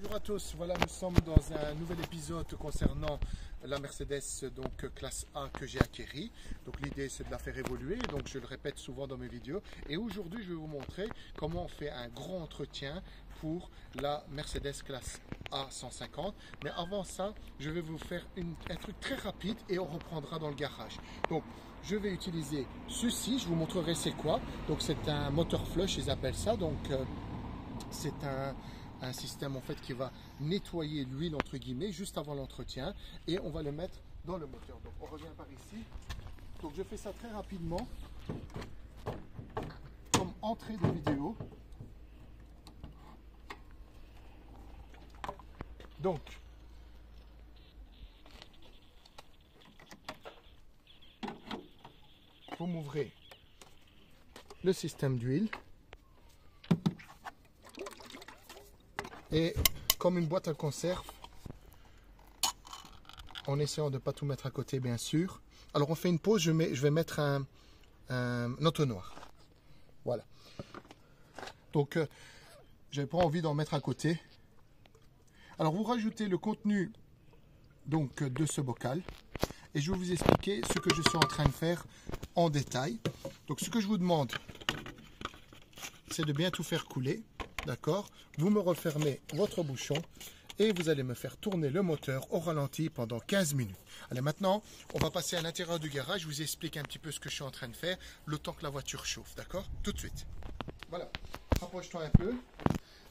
Bonjour à tous, voilà nous sommes dans un nouvel épisode concernant la Mercedes donc classe A que j'ai acquérie. Donc l'idée c'est de la faire évoluer, donc je le répète souvent dans mes vidéos. Et aujourd'hui je vais vous montrer comment on fait un grand entretien pour la Mercedes classe A150. Mais avant ça, je vais vous faire un truc très rapide et on reprendra dans le garage. Donc je vais utiliser ceci, je vous montrerai c'est quoi. Donc c'est un moteur flush, ils appellent ça. Donc euh, c'est un un système en fait qui va nettoyer l'huile entre guillemets juste avant l'entretien et on va le mettre dans le moteur. Donc on revient par ici. Donc je fais ça très rapidement comme entrée de vidéo. Donc vous m'ouvrez le système d'huile. Et comme une boîte à conserve, en essayant de ne pas tout mettre à côté, bien sûr. Alors on fait une pause, je, vais mettre un, entonnoir. Voilà. Donc, euh, je n'ai pas envie d'en mettre à côté. Alors, vous rajoutez le contenu donc, de ce bocal. Et je vais vous expliquer ce que je suis en train de faire en détail. Donc, ce que je vous demande, c'est de bien tout faire couler. D'accord Vous me refermez votre bouchon et vous allez me faire tourner le moteur au ralenti pendant 15 minutes. Allez, maintenant, on va passer à l'intérieur du garage. Je vous explique un petit peu ce que je suis en train de faire, le temps que la voiture chauffe, d'accord Tout de suite. Voilà, rapproche-toi un peu.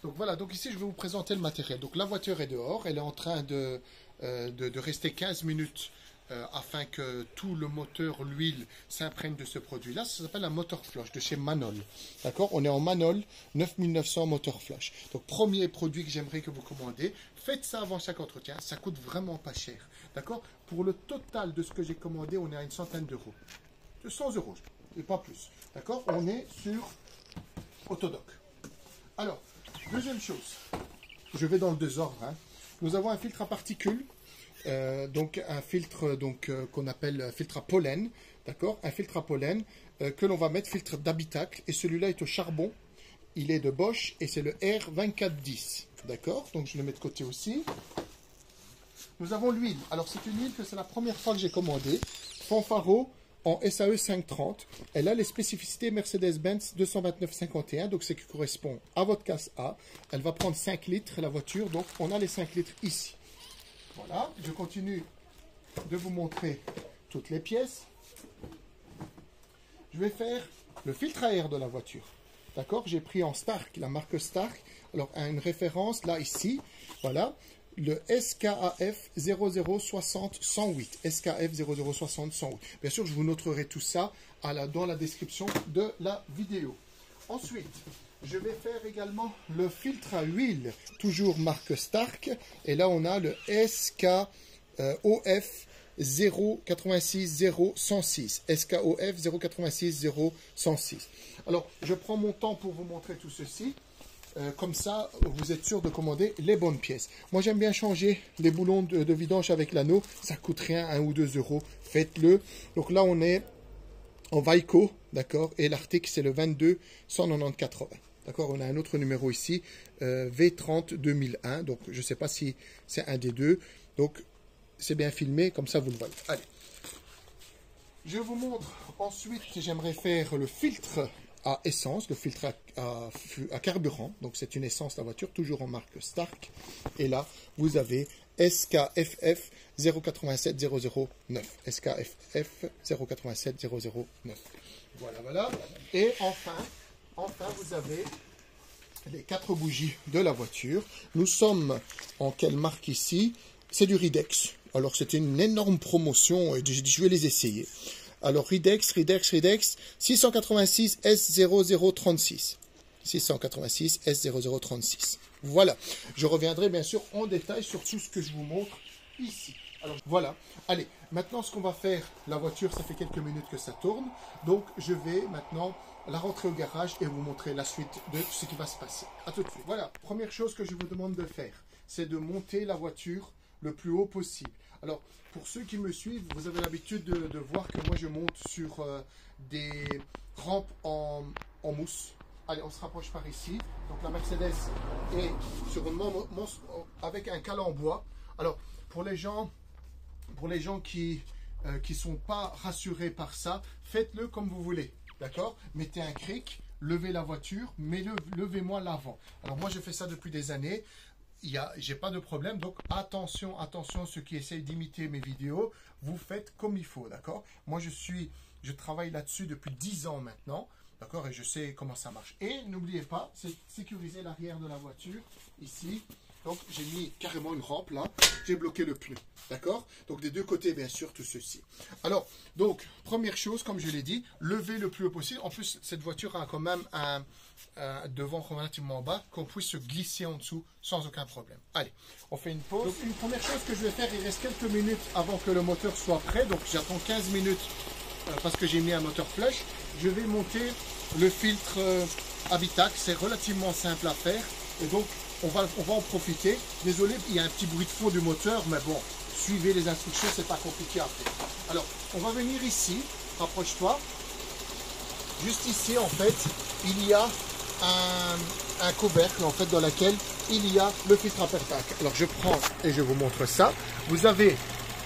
Donc voilà, donc ici, je vais vous présenter le matériel. Donc la voiture est dehors, elle est en train de, euh, de, de rester 15 minutes euh, afin que tout le moteur, l'huile, s'imprègne de ce produit-là. Ça s'appelle un moteur flush de chez Manol. D'accord? On est en Manol 9900 moteur flush. Donc, premier produit que j'aimerais que vous commandez. Faites ça avant chaque entretien. Ça coûte vraiment pas cher. D'accord? Pour le total de ce que j'ai commandé, on est à une centaine d'euros. De 100 euros, et pas plus. D'accord? On est sur Autodoc. Alors, deuxième chose. Je vais dans le désordre. Hein. Nous avons un filtre à particules euh, donc un filtre euh, qu'on appelle filtre à pollen, d'accord? Un filtre à pollen euh, que l'on va mettre filtre d'habitacle et celui-là est au charbon. Il est de Bosch et c'est le R2410, d'accord? Donc je le mets de côté aussi. Nous avons l'huile. Alors c'est une huile que c'est la première fois que j'ai commandée. Fanfaro en SAE 530. Elle a les spécificités Mercedes-Benz 229-51, donc ce qui correspond à votre casse A. Elle va prendre 5 litres la voiture, donc on a les 5 litres ici. Voilà, je continue de vous montrer toutes les pièces. Je vais faire le filtre à air de la voiture. D'accord J'ai pris en Stark, la marque Stark. Alors, une référence, là, ici, voilà, le SKAF 0060 108. SKF 0060 108. Bien sûr, je vous noterai tout ça dans la description de la vidéo. Ensuite, je vais faire également le filtre à huile, toujours marque Stark. Et là, on a le SKOF 096016 SKOF 096016 Alors, je prends mon temps pour vous montrer tout ceci. Euh, comme ça, vous êtes sûr de commander les bonnes pièces. Moi, j'aime bien changer les boulons de, de vidange avec l'anneau. Ça coûte rien, 1 ou 2 euros. Faites-le. Donc là, on est en Vaiko, d'accord Et l'article, c'est le 22 190 D'accord On a un autre numéro ici, euh, V30 2001. Donc, je ne sais pas si c'est un des deux. Donc, c'est bien filmé, comme ça, vous le voyez. Allez. Je vous montre ensuite, j'aimerais faire le filtre à essence, le filtre à, carburant. Donc, c'est une essence, la voiture, toujours en marque Stark. Et là, vous avez SKFF 097009. SKFF 097009. Voilà, voilà. Et enfin, enfin, vous avez les quatre bougies de la voiture. Nous sommes en quelle marque ici? C'est du Ridex. Alors, c'était une énorme promotion et je vais les essayer. Alors, Ridex, Ridex, Ridex, 686 S0036. 686 S0036. Voilà. Je reviendrai bien sûr en détail sur tout ce que je vous montre ici. Alors voilà. Allez, maintenant ce qu'on va faire, la voiture, ça fait quelques minutes que ça tourne. Donc je vais maintenant la rentrer au garage et vous montrer la suite de ce qui va se passer. A tout de suite. Voilà, première chose que je vous demande de faire, c'est de monter la voiture le plus haut possible. Alors, pour ceux qui me suivent, vous avez l'habitude de, voir que moi je monte sur euh, des rampes en, mousse Allez, on se rapproche par ici. Donc la Mercedes est sur une avec un cal en bois. Alors, pour les gens, pour les gens qui ne euh, sont pas rassurés par ça, faites-le comme vous voulez. D'accord? Mettez un cric, levez la voiture, mais levez-moi l'avant. Alors moi, je fais ça depuis des années. Je j'ai pas de problème. Donc attention, attention, ceux qui essayent d'imiter mes vidéos, vous faites comme il faut, d'accord? Moi, je suis, je travaille là-dessus depuis 10 ans maintenant. D'accord? Et je sais comment ça marche. Et n'oubliez pas, c'est sécuriser l'arrière de la voiture ici. Donc j'ai mis carrément une rampe là. J'ai bloqué le pneu. D'accord? Donc des deux côtés, bien sûr, tout ceci. Alors, donc, première chose, comme je l'ai dit, lever le plus haut possible. En plus, cette voiture a quand même un, devant relativement bas, qu'on puisse se glisser en dessous sans aucun problème. Allez, on fait une pause. Donc, une première chose que je vais faire, il reste quelques minutes avant que le moteur soit prêt. Donc, j'attends 15 minutes euh, parce que j'ai mis un moteur flush je vais monter le filtre euh, Habitac. C'est relativement simple à faire. Et donc, on va, on va en profiter. Désolé, il y a un petit bruit de fond du moteur, mais bon, suivez les instructions, c'est pas compliqué à faire. Alors, on va venir ici. Rapproche-toi. Juste ici, en fait, il y a un, couvercle, en fait, dans lequel il y a le filtre Habitac. Alors, je prends et je vous montre ça. Vous avez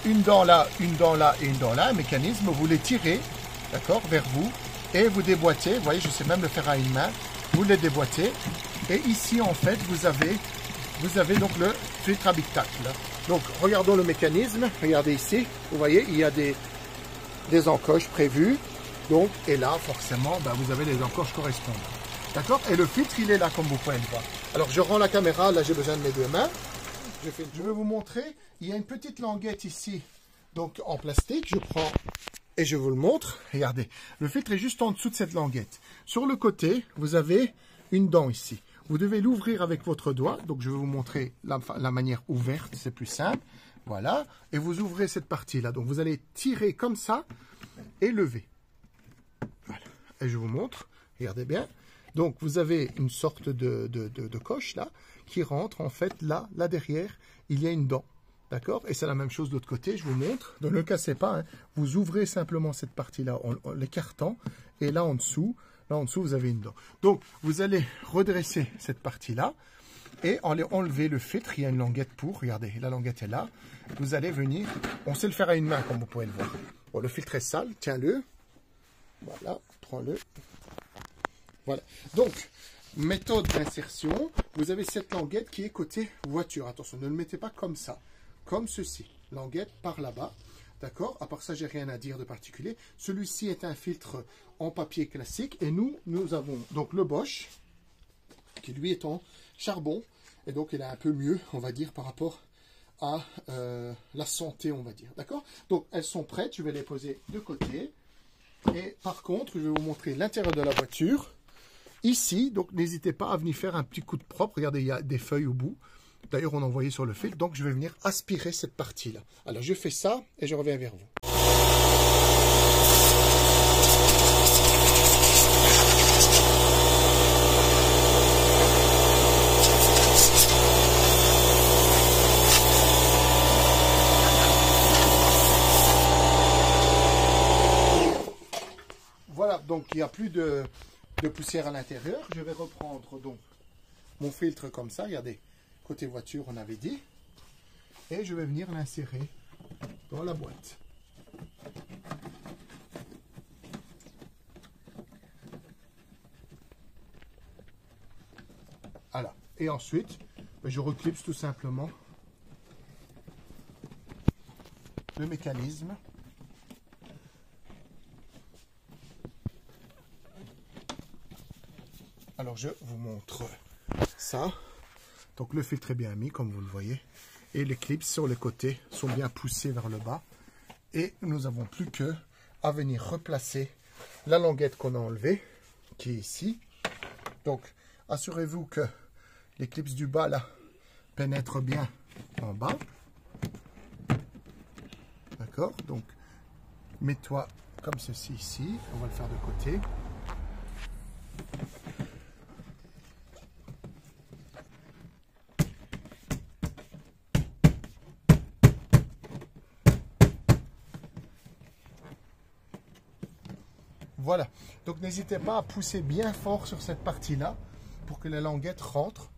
une dent là, une dent là et une dent là, un mécanisme. Vous les tirez, d'accord, vers vous et vous déboîtez, vous voyez, je sais même le faire à une main, vous les déboîtez, et ici, en fait, vous avez, vous avez donc le filtre habitacle. Donc, regardons le mécanisme, regardez ici, vous voyez, il y a des, des encoches prévues, donc, et là, forcément, ben, vous avez les encoches correspondantes. D'accord? Et le filtre, il est là, comme vous pouvez le voir. Alors, je rends la caméra, là, j'ai besoin de mes deux mains. Je, je vais vous montrer, il y a une petite languette ici, donc en plastique, je prends et je vous le montre. Regardez, le filtre est juste en dessous de cette languette. Sur le côté, vous avez une dent ici. Vous devez l'ouvrir avec votre doigt. Donc, je vais vous montrer la, manière ouverte, c'est plus simple. Voilà. Et vous ouvrez cette partie-là. Donc, vous allez tirer comme ça et lever. Et je vous montre. Regardez bien. Donc, vous avez une sorte de, de coche là qui rentre. En fait, là, là derrière, il y a une dent. D'accord? Et c'est la même chose de l'autre côté, je vous montre. Ne le cassez pas, hein. vous ouvrez simplement cette partie-là en, l'écartant. Et là en dessous, en dessous, vous avez une dent. Donc, vous allez redresser cette partie-là. Et enlever le filtre, il y a une languette pour, regardez, la languette est là. Vous allez venir, on sait le faire à une main comme vous pouvez le voir. Bon, le filtre est sale, tiens-le. Voilà, prends-le. Voilà. Donc, méthode d'insertion, vous avez cette languette qui est côté voiture. Attention, ne le mettez pas comme ça comme ceci. Languette par là-bas. D'accord? À part ça, j'ai rien à dire de particulier. Celui-ci est un filtre en papier classique. Et nous, nous avons donc le Bosch, qui lui est en charbon. Et donc, il est un peu mieux, on va dire, par rapport à euh, la santé, on va dire. D'accord? Donc, elles sont prêtes. Je vais les poser de côté. Et par contre, je vais vous montrer l'intérieur de la voiture. Ici, donc n'hésitez pas à venir faire un petit coup de propre. Regardez, il y a des feuilles au bout. D'ailleurs, on a envoyé sur le fil, donc je vais venir aspirer cette partie-là. Alors, je fais ça et je reviens vers vous. Voilà, donc il n'y a plus de, poussière à l'intérieur. Je vais reprendre donc mon filtre comme ça, regardez côté voiture, on avait dit. Et je vais venir l'insérer dans la boîte. Voilà. Et ensuite, je reclipse tout simplement le mécanisme. Alors je vous montre ça. Donc le filtre est bien mis, comme vous le voyez. Et les clips sur les côtés sont bien poussés vers le bas. Et nous n'avons plus que à venir replacer la languette qu'on a enlevée, qui est ici. Donc, assurez-vous que les clips du bas, là, pénètrent bien en bas. D'accord? Donc, mets-toi comme ceci ici. On va le faire de côté. Voilà. Donc n'hésitez pas à pousser bien fort sur cette partie-là pour que la languette rentre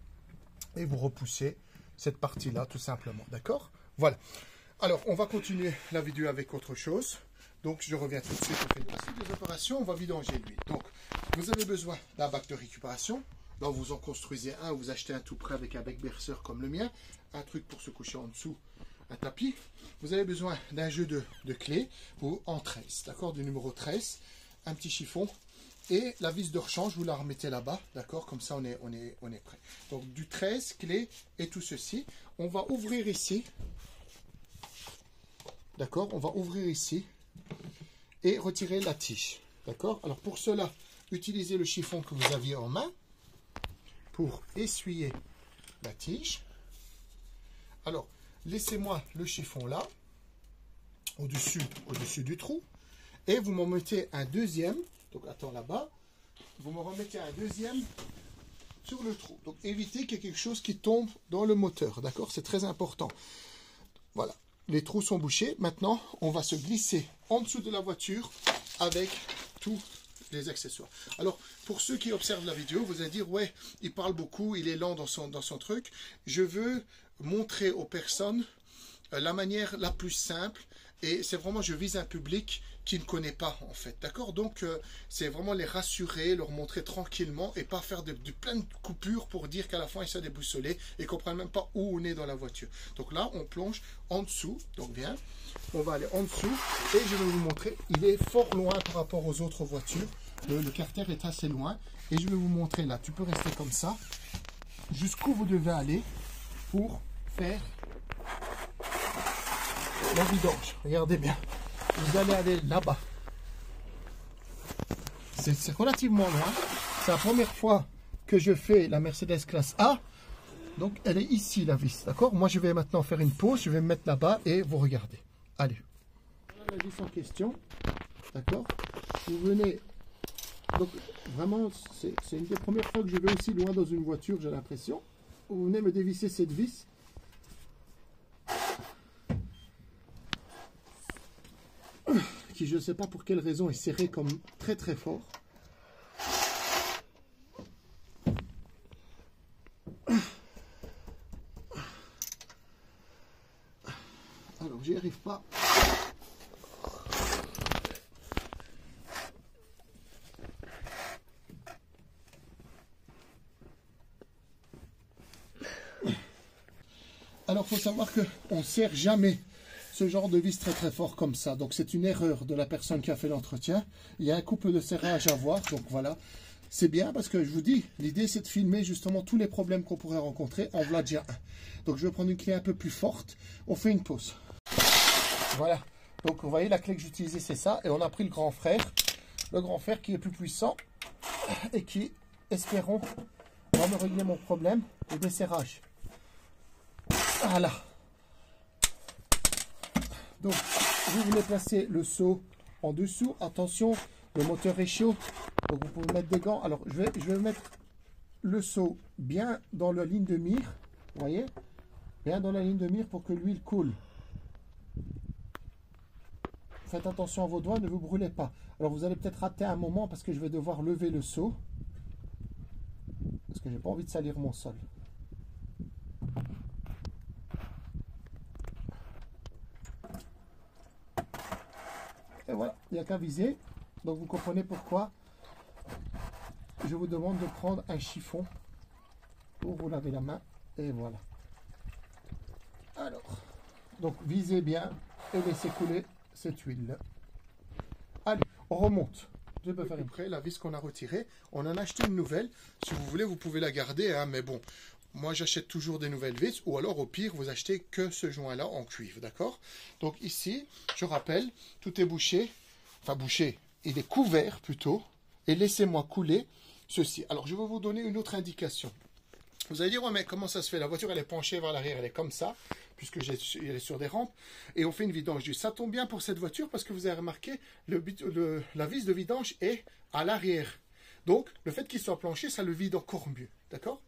et vous repoussez cette partie-là tout simplement. D'accord? Voilà. Alors, on va continuer la vidéo avec autre chose. Donc, je reviens tout de suite. On fait une partie des opérations. On va vidanger l'huile. Donc, vous avez besoin d'un bac de récupération. Là, vous en construisez un, vous achetez un tout près avec un bec berceur comme le mien. Un truc pour se coucher en dessous, un tapis. Vous avez besoin d'un jeu de, clés ou en 13, d'accord, du numéro 13. Un petit chiffon et la vis de rechange, vous la remettez là-bas, d'accord Comme ça, on est, on, est, on est prêt. Donc, du 13, clé et tout ceci. On va ouvrir ici. D'accord On va ouvrir ici et retirer la tige. D'accord Alors, pour cela, utilisez le chiffon que vous aviez en main pour essuyer la tige. Alors, laissez-moi le chiffon là, au-dessus au -dessus du trou, et vous m'en mettez un deuxième donc attends là-bas. Vous me remettez un deuxième sur le trou. Donc évitez qu'il y ait quelque chose qui tombe dans le moteur. D'accord? C'est très important. Voilà. Les trous sont bouchés. Maintenant, on va se glisser en dessous de la voiture avec tous les accessoires. Alors, pour ceux qui observent la vidéo, vous allez dire, ouais, il parle beaucoup, il est lent dans son, dans son truc. Je veux montrer aux personnes euh, la manière la plus simple et c'est vraiment, je vise un public qui ne connaît pas en fait, d'accord? Donc euh, c'est vraiment les rassurer, leur montrer tranquillement et pas faire de, de plein de coupures pour dire qu'à la fin ils sont déboussolés et qu'on comprennent même pas où on est dans la voiture. Donc là on plonge en dessous, donc bien, on va aller en dessous et je vais vous montrer, il est fort loin par rapport aux autres voitures, le, le carter est assez loin et je vais vous montrer là, tu peux rester comme ça, jusqu'où vous devez aller pour faire la vidange. Regardez bien. Vous allez aller là-bas. C'est relativement loin. C'est la première fois que je fais la Mercedes classe A. Donc elle est ici la vis, d'accord? Moi je vais maintenant faire une pause, je vais me mettre là-bas et vous regardez. Allez. Voilà la vis en question, d'accord? Vous venez, donc vraiment c'est une des premières fois que je vais aussi loin dans une voiture, j'ai l'impression. Vous venez me dévisser cette vis je ne sais pas pour quelle raison est serré comme très très fort. Alors j'y arrive pas. Alors, faut savoir qu'on ne serre jamais ce genre de vis très très fort comme ça. Donc c'est une erreur de la personne qui a fait l'entretien. Il y a un couple de serrage à voir, donc voilà. C'est bien parce que je vous dis, l'idée c'est de filmer justement tous les problèmes qu'on pourrait rencontrer. En voilà déjà un. Donc je vais prendre une clé un peu plus forte. On fait une pause. Voilà. Donc vous voyez la clé que j'utilisais c'est ça. Et on a pris le grand frère. Le grand frère qui est plus puissant et qui, espérons, va me régler mon problème de desserrage. Voilà. Donc, vous venez placer le seau en dessous. Attention, le moteur est chaud. Donc, vous pouvez mettre des gants. Alors, je vais, je vais mettre le seau bien dans la ligne de mire. Vous voyez? Bien dans la ligne de mire pour que l'huile coule. Faites attention à vos doigts, ne vous brûlez pas. Alors, vous allez peut-être rater un moment parce que je vais devoir lever le seau. Parce que j'ai pas envie de salir mon sol. Et voilà, il n'y a qu'à viser. Donc vous comprenez pourquoi je vous demande de prendre un chiffon pour vous laver la main. Et voilà. Alors, donc visez bien et laissez couler cette huile. Allez, on remonte. Je peux faire près la vis qu'on a retirée. On en a acheté une nouvelle. Si vous voulez, vous pouvez la garder. Hein, mais bon, moi, j'achète toujours des nouvelles vis, ou alors au pire, vous achetez que ce joint-là en cuivre, d'accord? Donc ici, je rappelle, tout est bouché, enfin bouché, il est couvert plutôt, et laissez-moi couler ceci. Alors, je vais vous donner une autre indication. Vous allez dire, ouais, mais comment ça se fait? La voiture, elle est penchée vers l'arrière, elle est comme ça, puisque elle est sur des rampes, et on fait une vidange. Ça tombe bien pour cette voiture, parce que vous avez remarqué, la vis de vidange est à l'arrière. Donc, le fait qu'il soit planché, ça le vide encore mieux, d'accord?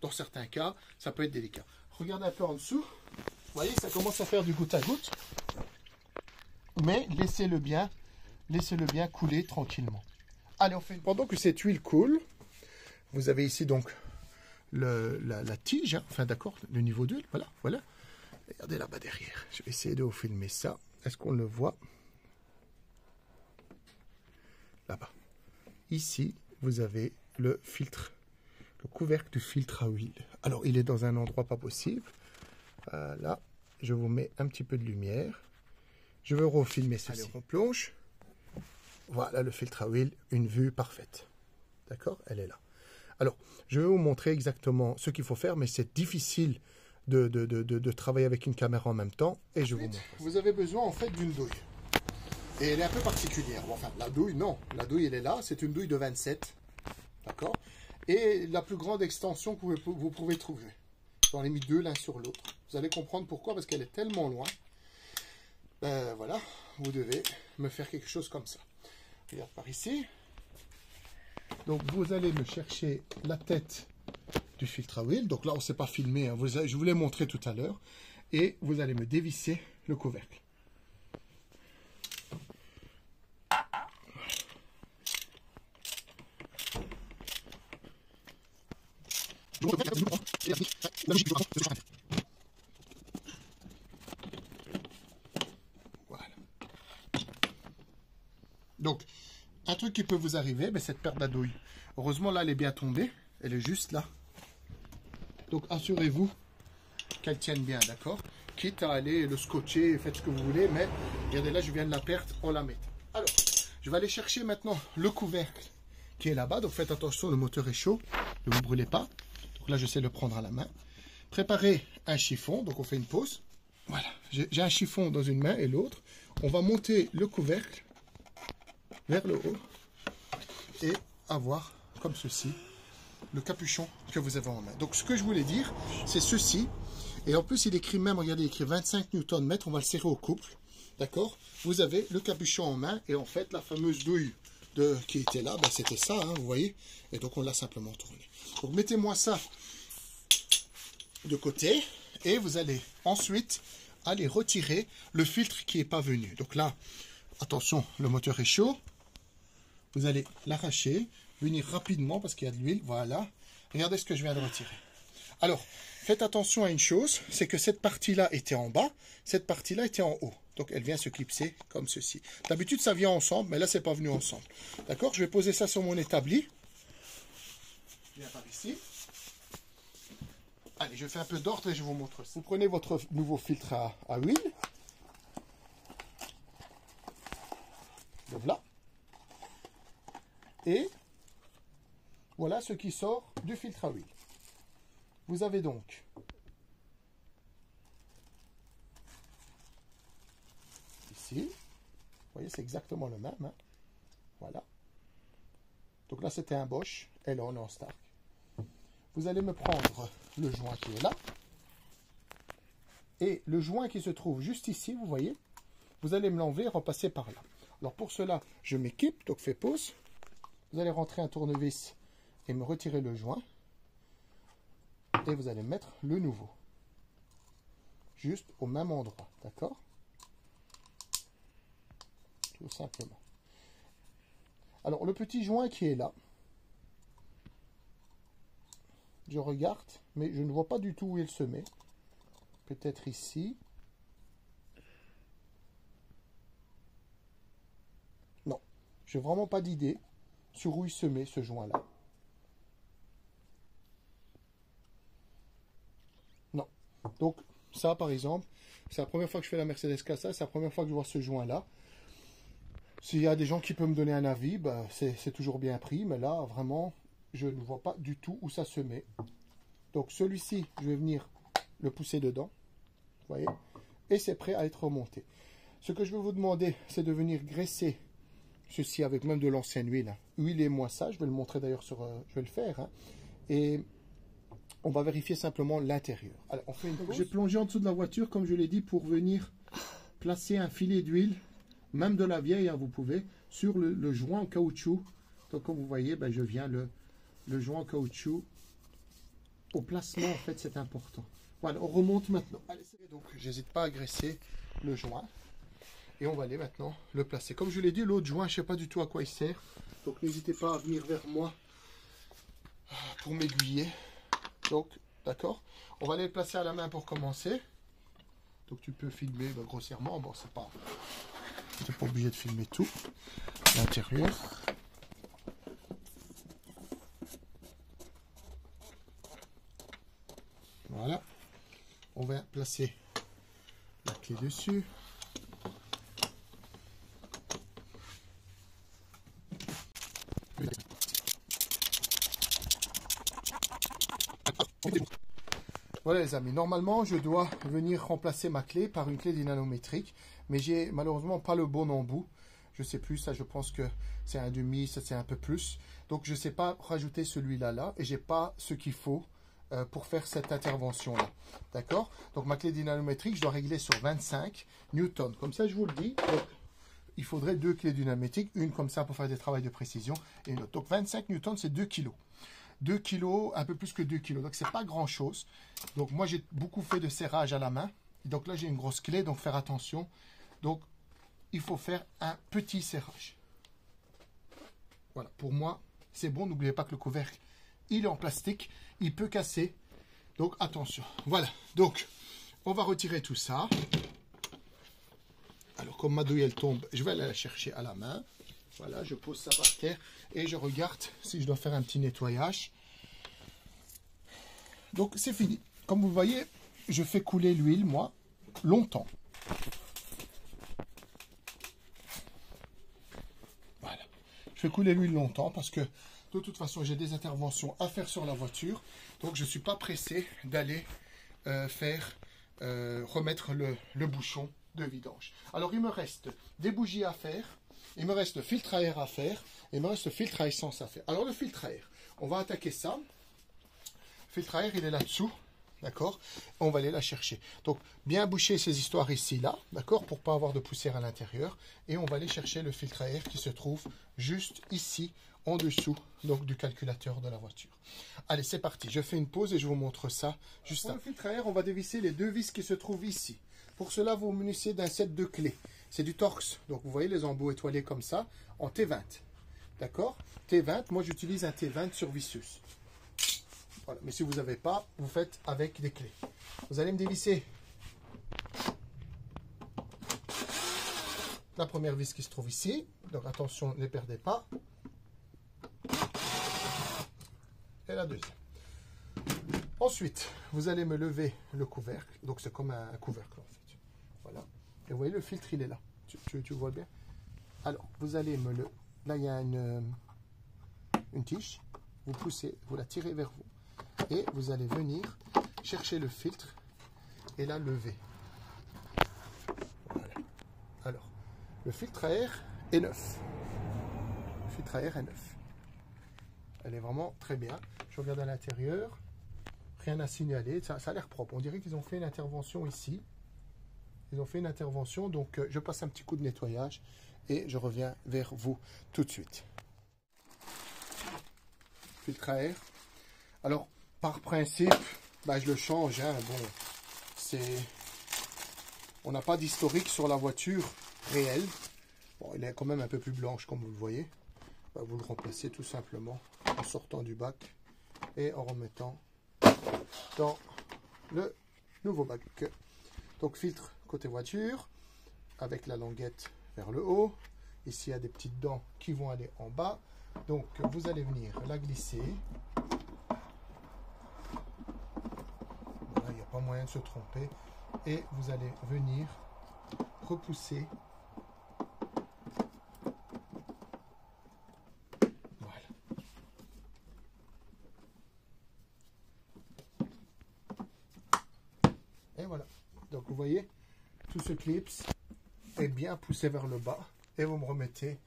Dans certains cas, ça peut être délicat. Regardez un peu en dessous. Vous voyez, ça commence à faire du goutte à goutte. Mais laissez-le bien, laissez-le bien couler tranquillement. Allez, on. Pendant que cette huile coule, vous avez ici donc la, tige, hein. enfin d'accord, le niveau d'huile, voilà, voilà. Regardez là-bas derrière. Je vais essayer de vous filmer ça. Est-ce qu'on le voit? Là-bas. Ici, vous avez le filtre, le couvercle du filtre à huile. Alors, il est dans un endroit pas possible. Là, je vous mets un petit peu de lumière. Je veux refilmer ceci. Allez, on plonge. Voilà le filtre à huile, une vue parfaite. D'accord? Elle est là. Alors, je vais vous montrer exactement ce qu'il faut faire, mais c'est difficile de, de, travailler avec une caméra en même temps. Et je vous montre. Vous avez besoin en fait d'une douille. Et elle est un peu particulière. enfin, la douille, non. La douille, elle est là. C'est une douille de 27. D'accord? Et la plus grande extension que vous, pouvez trouver. J'en ai mis deux l'un sur l'autre. Vous allez comprendre pourquoi, parce qu'elle est tellement loin. Ben voilà, vous devez me faire quelque chose comme ça. Regarde par ici. Donc vous allez me chercher la tête du filtre à huile. Donc là, on ne s'est pas filmé. Hein. je vous l'ai montré tout à l'heure. Et vous allez me dévisser le couvercle. Donc, un truc qui peut vous arriver, ben, cette paire d'adouilles. Heureusement, là, elle est bien tombée. Elle est juste là. Donc, assurez-vous qu'elle tienne bien, d'accord? Quitte à aller le scotcher, faites ce que vous voulez, mais regardez là, je viens de la perdre, on la met. Alors, je vais aller chercher maintenant le couvercle qui est là-bas. Donc, faites attention, le moteur est chaud. Ne vous brûlez pas. Là, je sais le prendre à la main. Préparez un chiffon. Donc, on fait une pause. Voilà. J'ai un chiffon dans une main et l'autre. On va monter le couvercle vers le haut et avoir comme ceci le capuchon que vous avez en main. Donc ce que je voulais dire, c'est ceci. Et en plus, il écrit même, regardez, il écrit 25 Nm, on va le serrer au couple. D'accord? Vous avez le capuchon en main et en fait, la fameuse douille qui était là, ben, c'était ça, hein, vous voyez Et donc, on l'a simplement tourné. Donc, mettez-moi ça de côté et vous allez ensuite aller retirer le filtre qui n'est pas venu. Donc là, attention, le moteur est chaud. Vous allez l'arracher, venir rapidement parce qu'il y a de l'huile. Voilà. Regardez ce que je viens de retirer. Alors, faites attention à une chose, c'est que cette partie-là était en bas, cette partie-là était en haut. Donc, elle vient se clipser comme ceci. D'habitude, ça vient ensemble, mais là, c'est pas venu ensemble. D'accord? Je vais poser ça sur mon établi. Viens par ici. Allez, je fais un peu d'ordre et je vous montre ça. Vous prenez votre nouveau filtre à, huile. Le voilà. Et voilà ce qui sort du filtre à huile. Vous avez donc vous voyez c'est exactement le même, hein. voilà. Donc là c'était un Bosch, et là on est en Stark. Vous allez me prendre le joint qui est là, et le joint qui se trouve juste ici, vous voyez, vous allez me l'enlever repasser par là. Alors pour cela, je m'équipe, donc fais pause, vous allez rentrer un tournevis et me retirer le joint. Et vous allez mettre le nouveau. Juste au même endroit, d'accord? Tout simplement. Alors le petit joint qui est là, je regarde, mais je ne vois pas du tout où il se met. Peut-être ici. Non, j'ai vraiment pas d'idée sur où il se met ce joint-là. Non. Donc, ça, par exemple, c'est la première fois que je fais la Mercedes Casa, c'est la première fois que je vois ce joint-là. S'il y a des gens qui peuvent me donner un avis, bah, c'est toujours bien pris, mais là, vraiment, je ne vois pas du tout où ça se met. Donc, celui-ci, je vais venir le pousser dedans, vous voyez, et c'est prêt à être remonté. Ce que je vais vous demander, c'est de venir graisser ceci avec même de l'ancienne huile. Huilez-moi ça, je vais le montrer d'ailleurs sur, euh, je vais le faire. Hein. Et on va vérifier simplement l'intérieur. Alors, on fait J'ai plongé en dessous de la voiture, comme je l'ai dit, pour venir placer un filet d'huile, même de la vieille, hein, vous pouvez, sur le, joint en caoutchouc. Donc, comme vous voyez, ben, je viens le, le joint en caoutchouc. Au placement, en fait, c'est important. Voilà, on remonte maintenant. Allez, donc, j'hésite pas à graisser le joint. Et on va aller maintenant le placer. Comme je l'ai dit, l'autre joint, je ne sais pas du tout à quoi il sert. Donc n'hésitez pas à venir vers moi pour m'aiguiller. Donc, d'accord On va aller le placer à la main pour commencer. Donc tu peux filmer bah, grossièrement. Bon, c'est pas... Tu pas obligé de filmer tout. L'intérieur. Voilà. On va placer la clé dessus. Voilà les amis, normalement je dois venir remplacer ma clé par une clé dynanométrique, mais j'ai malheureusement pas le bon embout. Je sais plus, ça je pense que c'est un demi, ça c'est un peu plus. Donc je ne sais pas rajouter celui-là là, et j'ai pas ce qu'il faut euh, pour faire cette intervention là. D'accord? Donc ma clé dynanométrique, je dois régler sur 25 newtons. Comme ça je vous le dis. il faudrait deux clés dynamétriques, une comme ça pour faire des travaux de précision et une autre. Donc 25 newtons, c'est 2 kg. 2 kg, un peu plus que 2 kg. Donc, c'est pas grand-chose. Donc, moi, j'ai beaucoup fait de serrage à la main. Donc là, j'ai une grosse clé, donc faire attention. Donc, il faut faire un petit serrage. Voilà, pour moi, c'est bon. N'oubliez pas que le couvercle, il est en plastique. Il peut casser. Donc, attention. Voilà, donc, on va retirer tout ça. Alors, comme ma douille, elle tombe, je vais aller la chercher à la main. Voilà, je pose ça par terre et je regarde si je dois faire un petit nettoyage. Donc c'est fini. Comme vous voyez, je fais couler l'huile, moi, longtemps. Voilà. Je fais couler l'huile longtemps parce que de toute façon, j'ai des interventions à faire sur la voiture. Donc je ne suis pas pressé d'aller euh, faire euh, remettre le, le bouchon de vidange. Alors il me reste des bougies à faire il me reste le filtre à air à faire. Et il me reste le filtre à essence à faire. Alors le filtre à air, on va attaquer ça. Le filtre à air, il est là-dessous. D'accord? On va aller la chercher. Donc, bien boucher ces histoires ici, là, d'accord? Pour pas avoir de poussière à l'intérieur. Et on va aller chercher le filtre à air qui se trouve juste ici, en dessous donc du calculateur de la voiture. Allez, c'est parti. Je fais une pause et je vous montre ça juste Pour le filtre à air, on va dévisser les deux vis qui se trouvent ici. Pour cela, vous munissez d'un set de clés. C'est du Torx. Donc vous voyez les embouts étoilés comme ça en T20. D'accord? T20, moi j'utilise un T20 sur Vicious. Voilà. Mais si vous n'avez pas, vous faites avec des clés. Vous allez me dévisser la première vis qui se trouve ici. Donc attention, ne les perdez pas. Et la deuxième. Ensuite, vous allez me lever le couvercle. Donc c'est comme un couvercle en fait. Voilà. Et vous voyez, le filtre, il est là. Tu, vois bien Alors, vous allez me le... Là, il y a une, euh, une tige. Vous poussez, vous la tirez vers vous. Et vous allez venir chercher le filtre et la lever. Voilà. Alors, le filtre à air est neuf. Le filtre à air est neuf. Elle est vraiment très bien. Je regarde à l'intérieur. Rien à signaler. Ça a l'air propre. On dirait qu'ils ont fait une intervention ici. Ils ont fait une intervention, donc euh, je passe un petit coup de nettoyage et je reviens vers vous tout de suite. Filtre à air. Alors, par principe, bah, je le change. Hein. Bon, c'est, on n'a pas d'historique sur la voiture réelle. Bon, il est quand même un peu plus blanche, comme vous le voyez. Bah, vous le remplacez tout simplement en sortant du bac et en remettant dans le nouveau bac. Donc filtre côté voiture, avec la languette vers le haut. Ici, il y a des petites dents qui vont aller en bas. Donc, vous allez venir la glisser. Voilà, il n'y a pas moyen de se tromper. Et vous allez venir repousser. Voilà. Et voilà. Donc, vous voyez, ce clips est bien poussé vers le bas et vous me remettez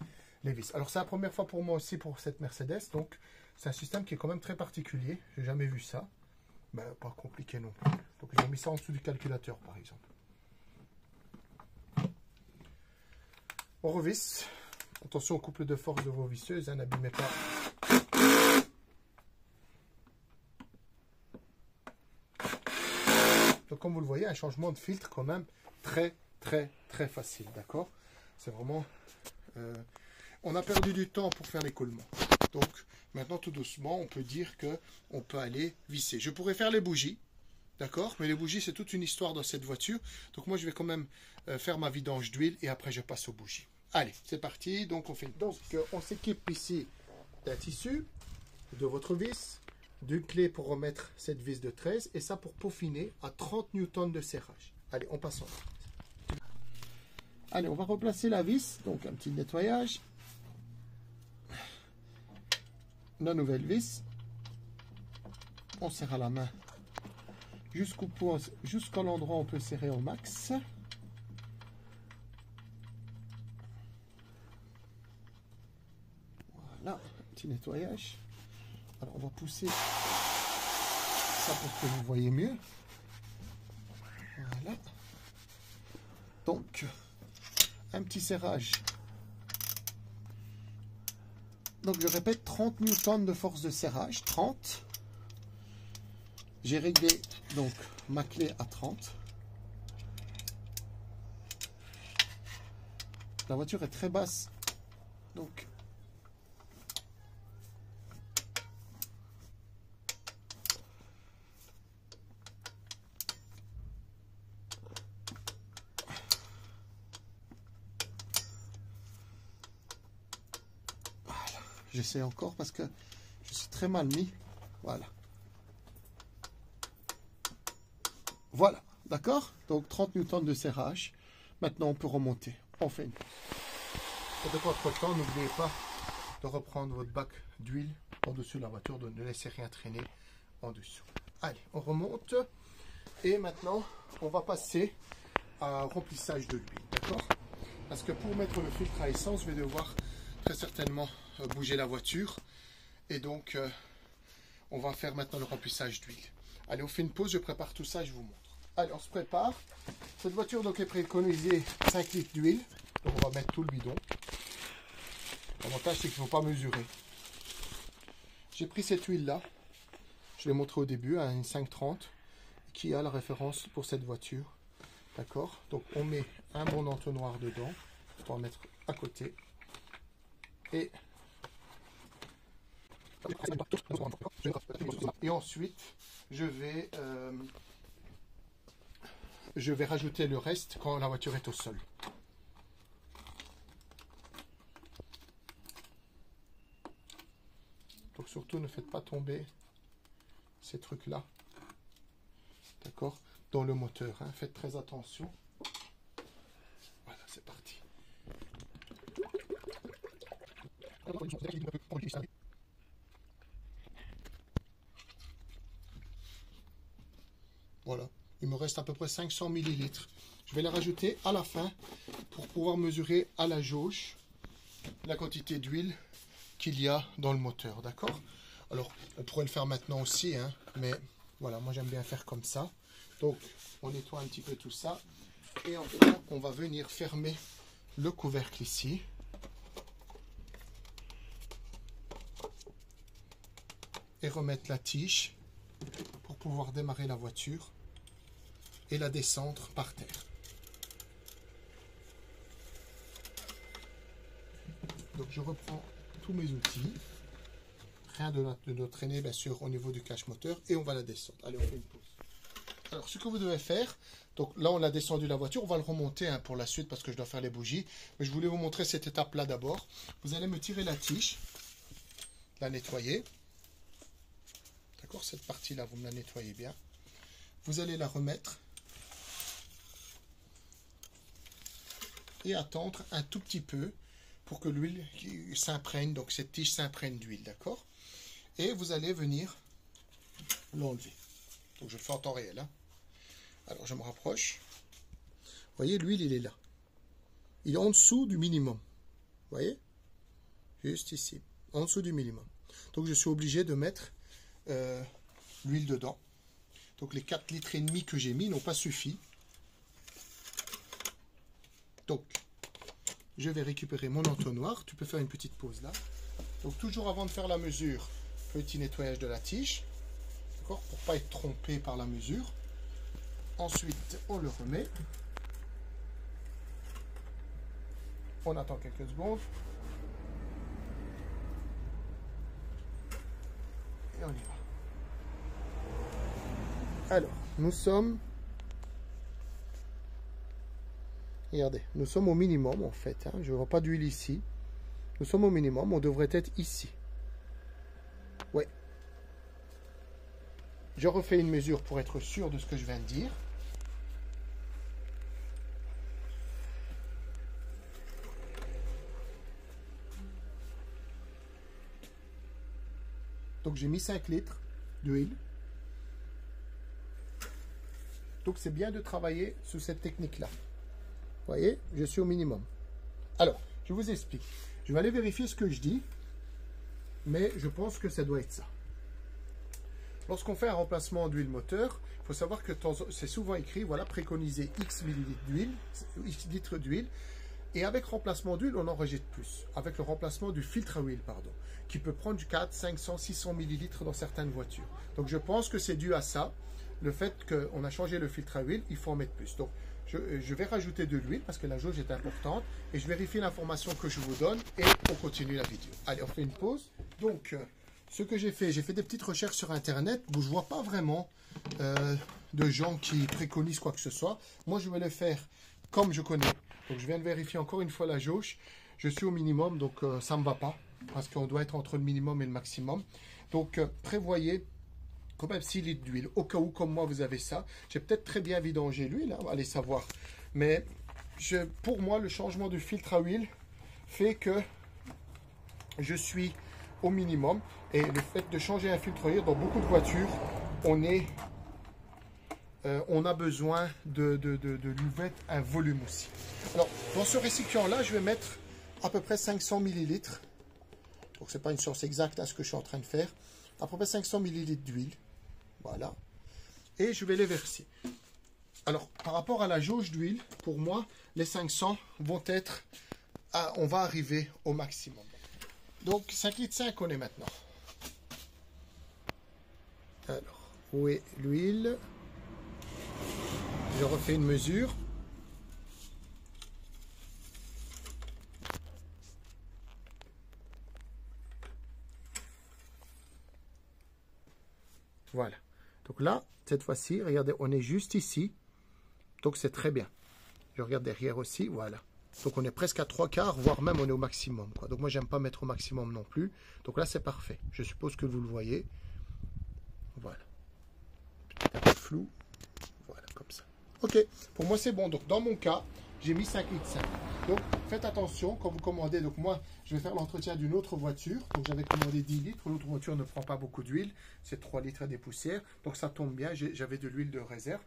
les vis. Alors c'est la première fois pour moi aussi pour cette Mercedes, donc c'est un système qui est quand même très particulier. J'ai jamais vu ça. mais ben, pas compliqué non plus. Donc j'ai mis ça en dessous du calculateur par exemple. On revisse. Attention au couple de force de vos visseuses, hein, n'abîmez pas. Donc comme vous le voyez, un changement de filtre quand même très, très, très facile, d'accord? C'est vraiment... Euh, on a perdu du temps pour faire l'écoulement. Donc, maintenant, tout doucement, on peut dire que on peut aller visser. Je pourrais faire les bougies, d'accord? Mais les bougies, c'est toute une histoire dans cette voiture. Donc, moi, je vais quand même euh, faire ma vidange d'huile et après, je passe aux bougies. Allez, c'est parti. Donc, on fait. Donc, euh, on s'équipe ici d'un tissu, de votre vis, d'une clé pour remettre cette vis de 13 et ça pour peaufiner à 30 newtons de serrage. Allez, on passe Allez, on va replacer la vis, donc un petit nettoyage. La nouvelle vis. On serre à la main jusqu'au point, jusqu'à l'endroit où on peut serrer au max. Voilà, petit nettoyage. Alors on va pousser ça pour que vous voyez mieux. Voilà. Donc, un petit serrage. Donc je répète, 30 newtons de force de serrage, 30. J'ai réglé donc ma clé à 30. La voiture est très basse, donc J'essaie encore parce que je suis très mal mis. Voilà. Voilà, d'accord? Donc 30 newtons de serrage. Maintenant, on peut remonter. On fait une de votre temps, n'oubliez pas de reprendre votre bac d'huile en-dessus de la voiture, de ne laisser rien traîner en dessous. Allez, on remonte. Et maintenant, on va passer à remplissage de l'huile, d'accord? Parce que pour mettre le filtre à essence, je vais devoir très certainement bouger la voiture. Et donc, euh, on va faire maintenant le remplissage d'huile. Allez, on fait une pause, je prépare tout ça, je vous montre. Allez, on se prépare. Cette voiture donc est préconisée 5 litres d'huile. Donc on va mettre tout le bidon. L'avantage c'est qu'il ne faut pas mesurer. J'ai pris cette huile là. Je l'ai montré au début, à une 530, qui a la référence pour cette voiture. D'accord? Donc on met un bon entonnoir dedans. On va mettre à côté. Et et ensuite, je vais, euh, je vais rajouter le reste quand la voiture est au sol. Donc surtout, ne faites pas tomber ces trucs-là. D'accord? Dans le moteur. Hein. Faites très attention. Voilà, c'est parti. Voilà, il me reste à peu près 500 millilitres. Je vais la rajouter à la fin pour pouvoir mesurer à la jauge la quantité d'huile qu'il y a dans le moteur, d'accord? Alors, on pourrait le faire maintenant aussi, hein, mais voilà, moi j'aime bien faire comme ça. Donc, on nettoie un petit peu tout ça. Et enfin, on va venir fermer le couvercle ici. et remettre la tige pour pouvoir démarrer la voiture et la descendre par terre. Donc je reprends tous mes outils. Rien de, de traîner bien sûr au niveau du cache moteur et on va la descendre. Allez, on fait une pause. Alors ce que vous devez faire, donc là on a descendu la voiture, on va le remonter hein, pour la suite parce que je dois faire les bougies. Mais je voulais vous montrer cette étape là d'abord. Vous allez me tirer la tige, la nettoyer cette partie-là, vous me la nettoyez bien. Vous allez la remettre. Et attendre un tout petit peu pour que l'huile s'imprègne, donc cette tige s'imprègne d'huile, d'accord? Et vous allez venir l'enlever. Donc je le fais en temps réel. Hein. Alors je me rapproche. Vous voyez, l'huile, il est là. Il est en dessous du minimum. Vous voyez? Juste ici. En dessous du minimum. Donc je suis obligé de mettre euh, l'huile dedans. Donc les 4 litres et demi que j'ai mis n'ont pas suffi. Donc, je vais récupérer mon entonnoir. Tu peux faire une petite pause là. Donc toujours avant de faire la mesure, petit nettoyage de la tige. D'accord? Pour pas être trompé par la mesure. Ensuite, on le remet. On attend quelques secondes. Et on y va. Alors, nous sommes... Regardez, nous sommes au minimum en fait. Hein. Je ne vois pas d'huile ici. Nous sommes au minimum. On devrait être ici. Ouais. Je refais une mesure pour être sûr de ce que je viens de dire. Donc j'ai mis 5 litres d'huile. Donc c'est bien de travailler sous cette technique-là. Vous voyez, je suis au minimum. Alors, je vous explique. Je vais aller vérifier ce que je dis, mais je pense que ça doit être ça. Lorsqu'on fait un remplacement d'huile moteur, il faut savoir que c'est souvent écrit, voilà, préconiser X millilitres d'huile, X litres d'huile, et avec remplacement d'huile, on en rejette plus. Avec le remplacement du filtre à huile, pardon, qui peut prendre du 4, 500, 600 millilitres dans certaines voitures. Donc je pense que c'est dû à ça, le fait qu'on a changé le filtre à huile, il faut en mettre plus. Donc je, je vais rajouter de l'huile parce que la jauge est importante et je vérifie l'information que je vous donne et on continue la vidéo. Allez, on fait une pause. Donc, euh, ce que j'ai fait, j'ai fait des petites recherches sur Internet où je vois pas vraiment euh, de gens qui préconisent quoi que ce soit. Moi, je vais le faire comme je connais. Donc je viens de vérifier encore une fois la jauge. Je suis au minimum, donc euh, ça ne me va pas. Parce qu'on doit être entre le minimum et le maximum. Donc euh, prévoyez même 6 litres d'huile. Au cas où, comme moi, vous avez ça. J'ai peut-être très bien vidangé l'huile, hein, allez savoir. Mais pour moi, le changement du filtre à huile fait que je suis au minimum. Et le fait de changer un filtre à huile dans beaucoup de voitures, on est euh, on a besoin de, de, de, mettre un volume aussi. Alors, dans ce récipient-là, je vais mettre à peu près 500 millilitres. Donc, ce n'est pas une source exacte à ce que je suis en train de faire. À peu près 500 millilitres d'huile. Voilà. Et je vais les verser. Alors, par rapport à la jauge d'huile, pour moi, les 500 vont être... on va arriver au maximum. Donc, 5 litres 5, on est maintenant. Alors, où est l'huile? Je refais une mesure. Voilà. Donc là, cette fois-ci, regardez, on est juste ici. Donc c'est très bien. Je regarde derrière aussi, voilà. Donc on est presque à trois quarts, voire même on est au maximum. Donc moi, j'aime pas mettre au maximum non plus. Donc là, c'est parfait. Je suppose que vous le voyez. Voilà. Un peu flou. Ok, pour moi c'est bon. Donc dans mon cas, j'ai mis 5 litres 5. Donc faites attention quand vous commandez. Donc moi, je vais faire l'entretien d'une autre voiture. Donc j'avais commandé 10 litres. L'autre voiture ne prend pas beaucoup d'huile. C'est 3 litres et des poussières. Donc ça tombe bien. J'avais de l'huile de réserve.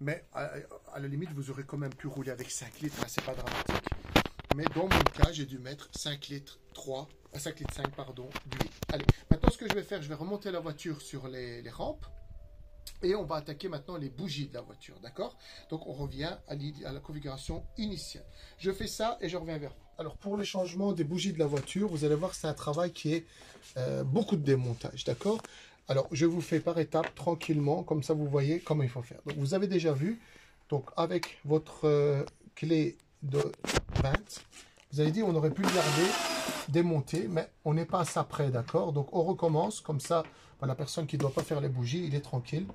Mais à, la limite, vous aurez quand même pu rouler avec 5 litres. C'est pas dramatique. Mais dans mon cas, j'ai dû mettre 5 litres 3, 5 euh, litres 5 pardon, d'huile. Allez, maintenant ce que je vais faire, je vais remonter la voiture sur les rampes. Et on va attaquer maintenant les bougies de la voiture, d'accord? Donc on revient à, la configuration initiale. Je fais ça et je reviens vers vous. Alors pour le changement des bougies de la voiture, vous allez voir c'est un travail qui est euh, beaucoup de démontage, d'accord? Alors je vous fais par étapes, tranquillement, comme ça vous voyez comment il faut faire. Donc vous avez déjà vu, donc avec votre euh, clé de 20, vous avez dit on aurait pu le garder démonter, mais on n'est pas à ça près, d'accord? Donc on recommence, comme ça la personne qui ne doit pas faire les bougies, il est tranquille.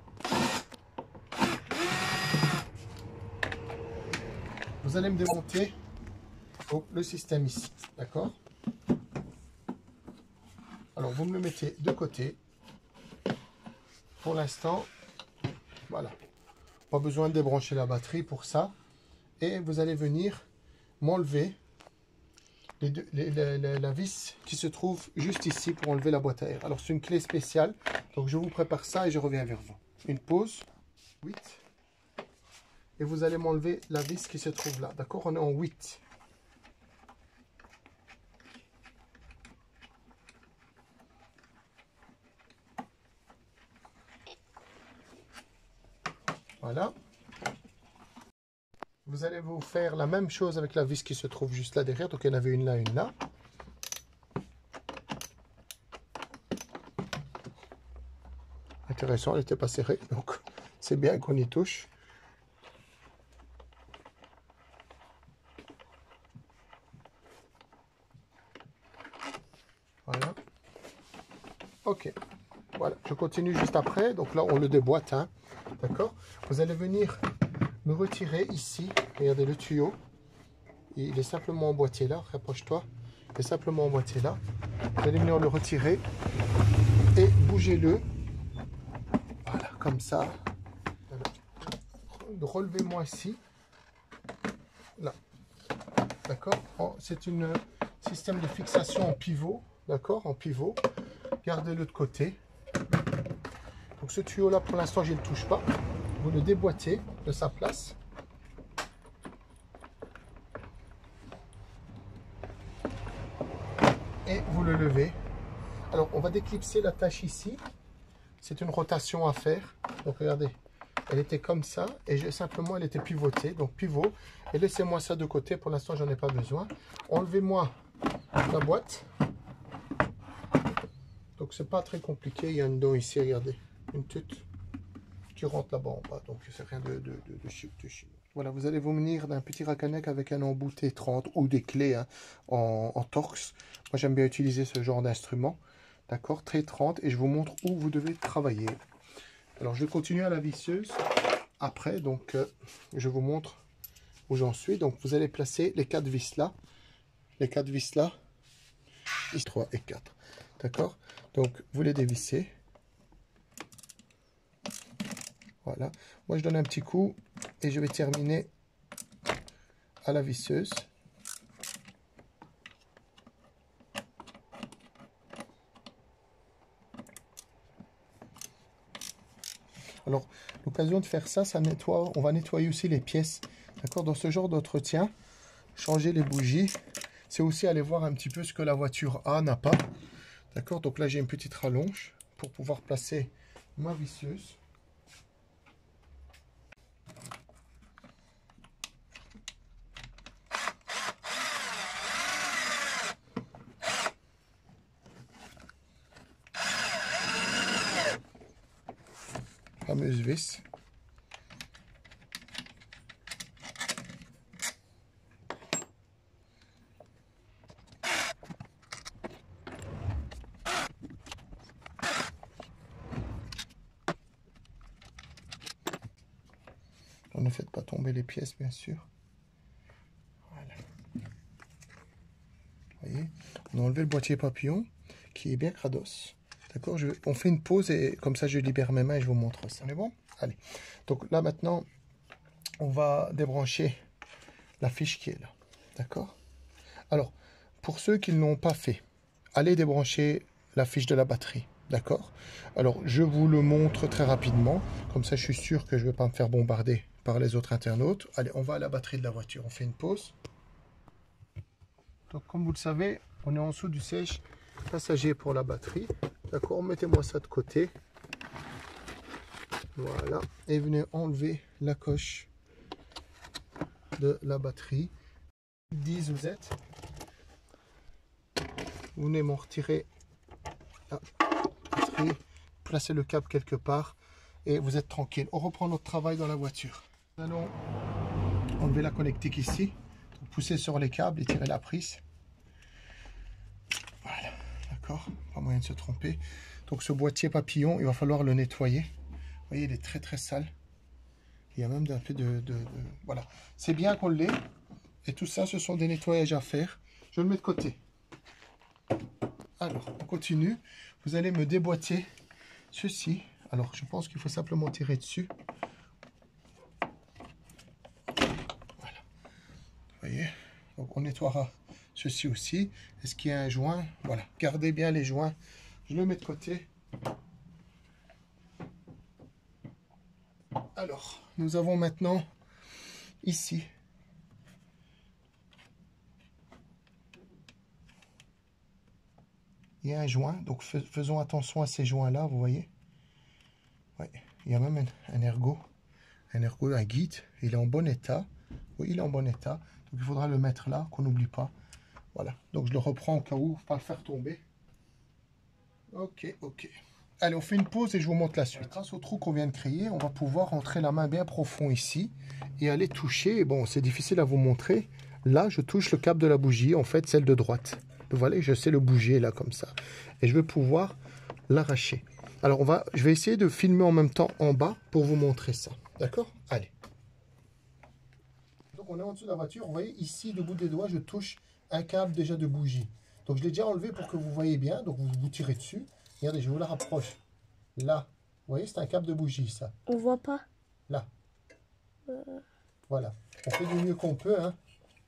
Vous allez me démonter le système ici, d'accord? Alors, vous me le mettez de côté. Pour l'instant, voilà. Pas besoin de débrancher la batterie pour ça. Et vous allez venir m'enlever la vis qui se trouve juste ici pour enlever la boîte à air. Alors c'est une clé spéciale, donc je vous prépare ça et je reviens vers vous. Une pause, 8, et vous allez m'enlever la vis qui se trouve là, d'accord? On est en 8. Voilà. Vous allez vous faire la même chose avec la vis qui se trouve juste là derrière. Donc, il y en avait une là, une là. Intéressant, elle n'était pas serrée, donc c'est bien qu'on y touche. Voilà. Ok. Voilà, je continue juste après. Donc là, on le déboîte. Hein. D'accord Vous allez venir me retirer ici. Regardez le tuyau. Il est simplement emboîté là. Rapproche-toi. Il est simplement emboîté là. Vous allez venir le retirer et bougez-le. Voilà, comme ça. Relevez-moi ici. Là. D'accord? C'est un système de fixation en pivot. D'accord? En pivot. Gardez-le de côté. Donc ce tuyau là pour l'instant je ne touche pas. Le déboîtez de sa place. Et vous le levez. Alors on va déclipser la tâche ici. C'est une rotation à faire. Donc regardez, elle était comme ça et simplement elle était pivotée. Donc pivot. Et laissez-moi ça de côté. Pour l'instant j'en ai pas besoin. Enlevez-moi la boîte. Donc c'est pas très compliqué. Il y a une dent ici, regardez une tute qui rentre là-bas en bas. Donc c'est rien de, Voilà, vous allez vous munir d'un petit racanec avec un embout T30 ou des clés hein, en, en, Torx. Moi j'aime bien utiliser ce genre d'instrument. D'accord Très 30 et je vous montre où vous devez travailler. Alors je continue à la visseuse après. Donc euh, je vous montre où j'en suis. Donc vous allez placer les quatre vis là. Les quatre vis là. 3 et 4. D'accord Donc vous les dévissez. Voilà. Moi, je donne un petit coup et je vais terminer à la visseuse. Alors, l'occasion de faire ça, ça nettoie. On va nettoyer aussi les pièces. D'accord? Dans ce genre d'entretien, changer les bougies, c'est aussi aller voir un petit peu ce que la voiture a, n'a pas. D'accord? Donc là, j'ai une petite rallonge pour pouvoir placer ma visseuse. fameuse vis. Ne faites pas tomber les bien sûr. Voilà. on a enlevé le boîtier papillon qui est bien crados. D'accord On fait une pause et comme ça je libère mes mains et je vous montre ça. Bon? Allez. Donc là maintenant, on va débrancher la fiche qui est là. D'accord? Alors, pour ceux qui ne l'ont pas fait, allez débrancher la fiche de la batterie. D'accord? Alors, je vous le montre très rapidement. Comme ça, je suis sûr que je ne vais pas me faire bombarder par les autres internautes. Allez, on va à la batterie de la voiture. On fait une pause. Donc, comme vous le savez, on est en dessous du sèche passager pour la batterie. D'accord, mettez-moi ça de côté. Voilà. Et venez enlever la coche de la batterie. 10 vous êtes. Vous venez m'en retirer placer le câble quelque part et vous êtes tranquille. On reprend notre travail dans la voiture. Nous allons enlever la connectique ici, pousser sur les câbles et tirer la prise. pas moyen de se tromper. Donc ce boîtier papillon, il va falloir le nettoyer. Vous voyez, il est très très sale. Il y a même un peu de... voilà. C'est bien qu'on l'ait. Et tout ça, ce sont des nettoyages à faire. Je le mets de côté. Alors, on continue. Vous allez me déboîter ceci. Alors, je pense qu'il faut simplement tirer dessus. Voilà. Vous voyez Donc, on nettoiera Ceci aussi. Est-ce qu'il y a un joint? Voilà. Gardez bien les joints. Je le mets de côté. Alors, nous avons maintenant ici il y a un joint. Donc faisons attention à ces joints-là, vous voyez. Ouais, il y a même un, ergot. Un ergot, un guide. Il est en bon état. Oui, il est en bon état. Il faudra le mettre là, qu'on n'oublie pas. Voilà, donc je le reprends au cas où, pas le faire tomber. Ok, ok. Allez, on fait une pause et je vous montre la suite. Grâce au trou qu'on vient de créer, on va pouvoir rentrer la main bien profond ici et aller toucher. Bon, c'est difficile à vous montrer. Là, je touche le câble de la bougie, en fait, celle de droite. Vous voyez, je sais le bouger là comme ça. Et je vais pouvoir l'arracher. Alors on va, je vais essayer de filmer en même temps en bas pour vous montrer ça. D'accord? Allez. Donc on est en dessous de la voiture. Vous voyez ici, de bout des doigts, je touche un câble déjà de bougie. Donc je l'ai déjà enlevé pour que vous voyez bien. Donc vous vous tirez dessus. Regardez, je vous la rapproche. Là. Vous voyez, c'est un câble de bougie, ça. On voit pas. Là. Voilà. On fait du mieux qu'on peut. Hein.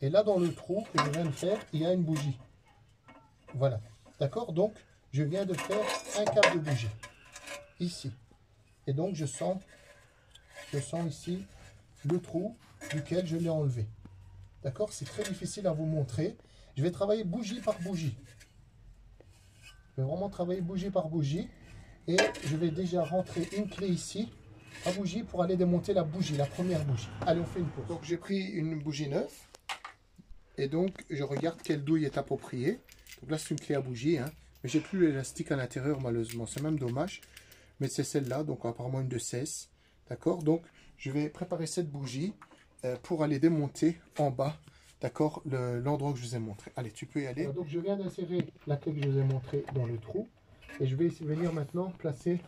Et là, dans le trou que je viens de faire, il y a une bougie. Voilà. D'accord? Donc, je viens de faire un câble de bougie. Ici. Et donc, je sens, je sens ici le trou duquel je l'ai enlevé. D'accord? C'est très difficile à vous montrer. Je vais travailler bougie par bougie. Je vais vraiment travailler bougie par bougie. Et je vais déjà rentrer une clé ici, à bougie, pour aller démonter la bougie, la première bougie. Allez, on fait une pause. Donc, j'ai pris une bougie neuve. Et donc, je regarde quelle douille est appropriée. Donc là, c'est une clé à bougie. Hein. Mais j'ai plus l'élastique à l'intérieur, malheureusement. C'est même dommage. Mais c'est celle-là, donc apparemment une de 16. D'accord? Donc, je vais préparer cette bougie pour aller démonter en bas, d'accord, l'endroit que je vous ai montré. Allez, tu peux y aller. donc, je viens d'insérer la clé que je vous ai montrée dans le trou. Et je vais venir maintenant placer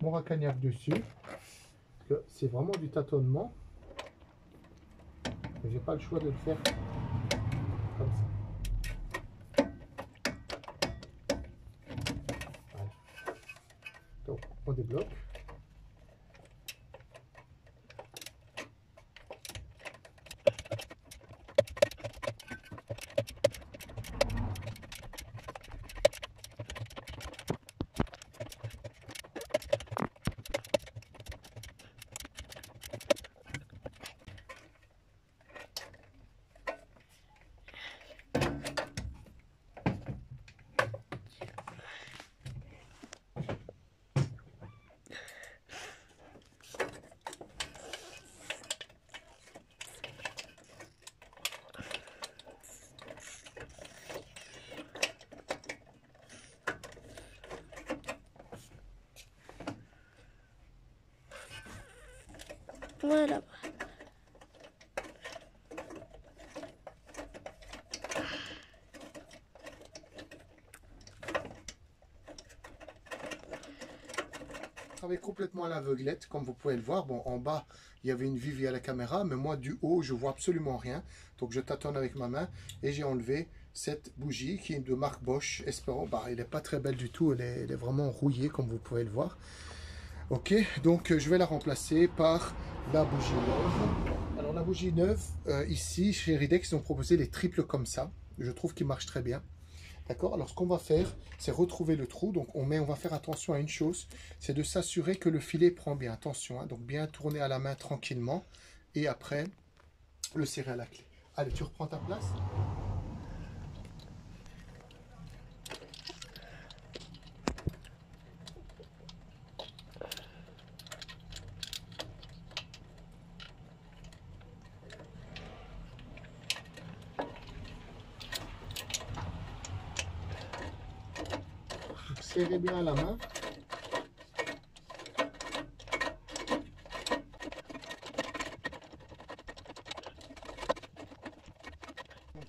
mon racagnac dessus. C'est vraiment du tâtonnement. J'ai pas le choix de le faire comme ça. Donc, on débloque. Voilà. travaille complètement à l'aveuglette, comme vous pouvez le voir. Bon, en bas, il y avait une vue via la caméra, mais moi, du haut, je vois absolument rien. Donc, je tâtonne avec ma main et j'ai enlevé cette bougie qui est de marque Bosch. Espérons, bah, elle n'est pas très belle du tout, elle est vraiment rouillée, comme vous pouvez le voir. Ok, donc je vais la remplacer par la bougie neuve. Alors la bougie neuve, euh, ici chez Ridex, ils ont proposé les triples comme ça. Je trouve qu'ils marchent très bien. D'accord? Alors ce qu'on va faire, c'est retrouver le trou. Donc on, met, on va faire attention à une chose, c'est de s'assurer que le filet prend bien. Attention, hein. donc bien tourner à la main tranquillement. Et après, le serrer à la clé. Allez, tu reprends ta place. serrez bien la main.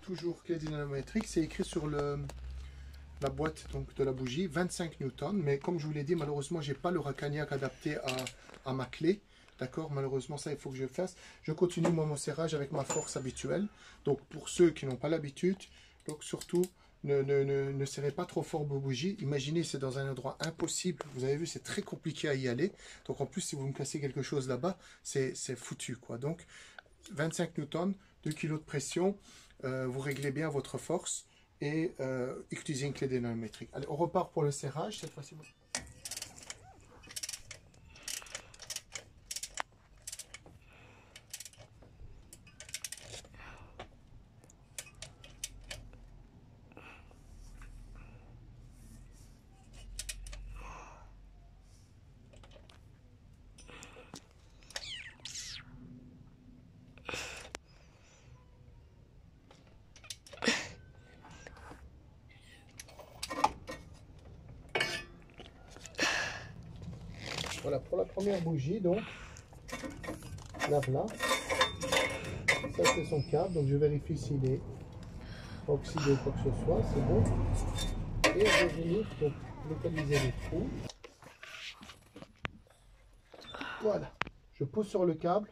toujours c'est écrit sur le, la boîte donc, de la bougie, 25 newtons. Mais comme je vous l'ai dit, malheureusement, j'ai pas le racagnac adapté à, à ma clé. D'accord? Malheureusement, ça, il faut que je le fasse. Je continue mon serrage avec ma force habituelle. Donc, pour ceux qui n'ont pas l'habitude, donc surtout, ne, ne, ne, serrez pas trop fort vos bougies. Imaginez, c'est dans un endroit impossible. Vous avez vu, c'est très compliqué à y aller. Donc en plus, si vous me cassez quelque chose là-bas, c'est foutu. quoi. Donc 25 newtons, 2 kg de pression. Euh, vous réglez bien votre force et euh, utilisez une clé dynamométrique. Allez, on repart pour le serrage cette fois-ci. Voilà, pour la première bougie, donc, la voilà. Ça, c'est son câble, donc je vérifie s'il est oxydé ou quoi que ce soit, c'est bon. Et je vais venir localiser les trous. Voilà. Je pose sur le câble.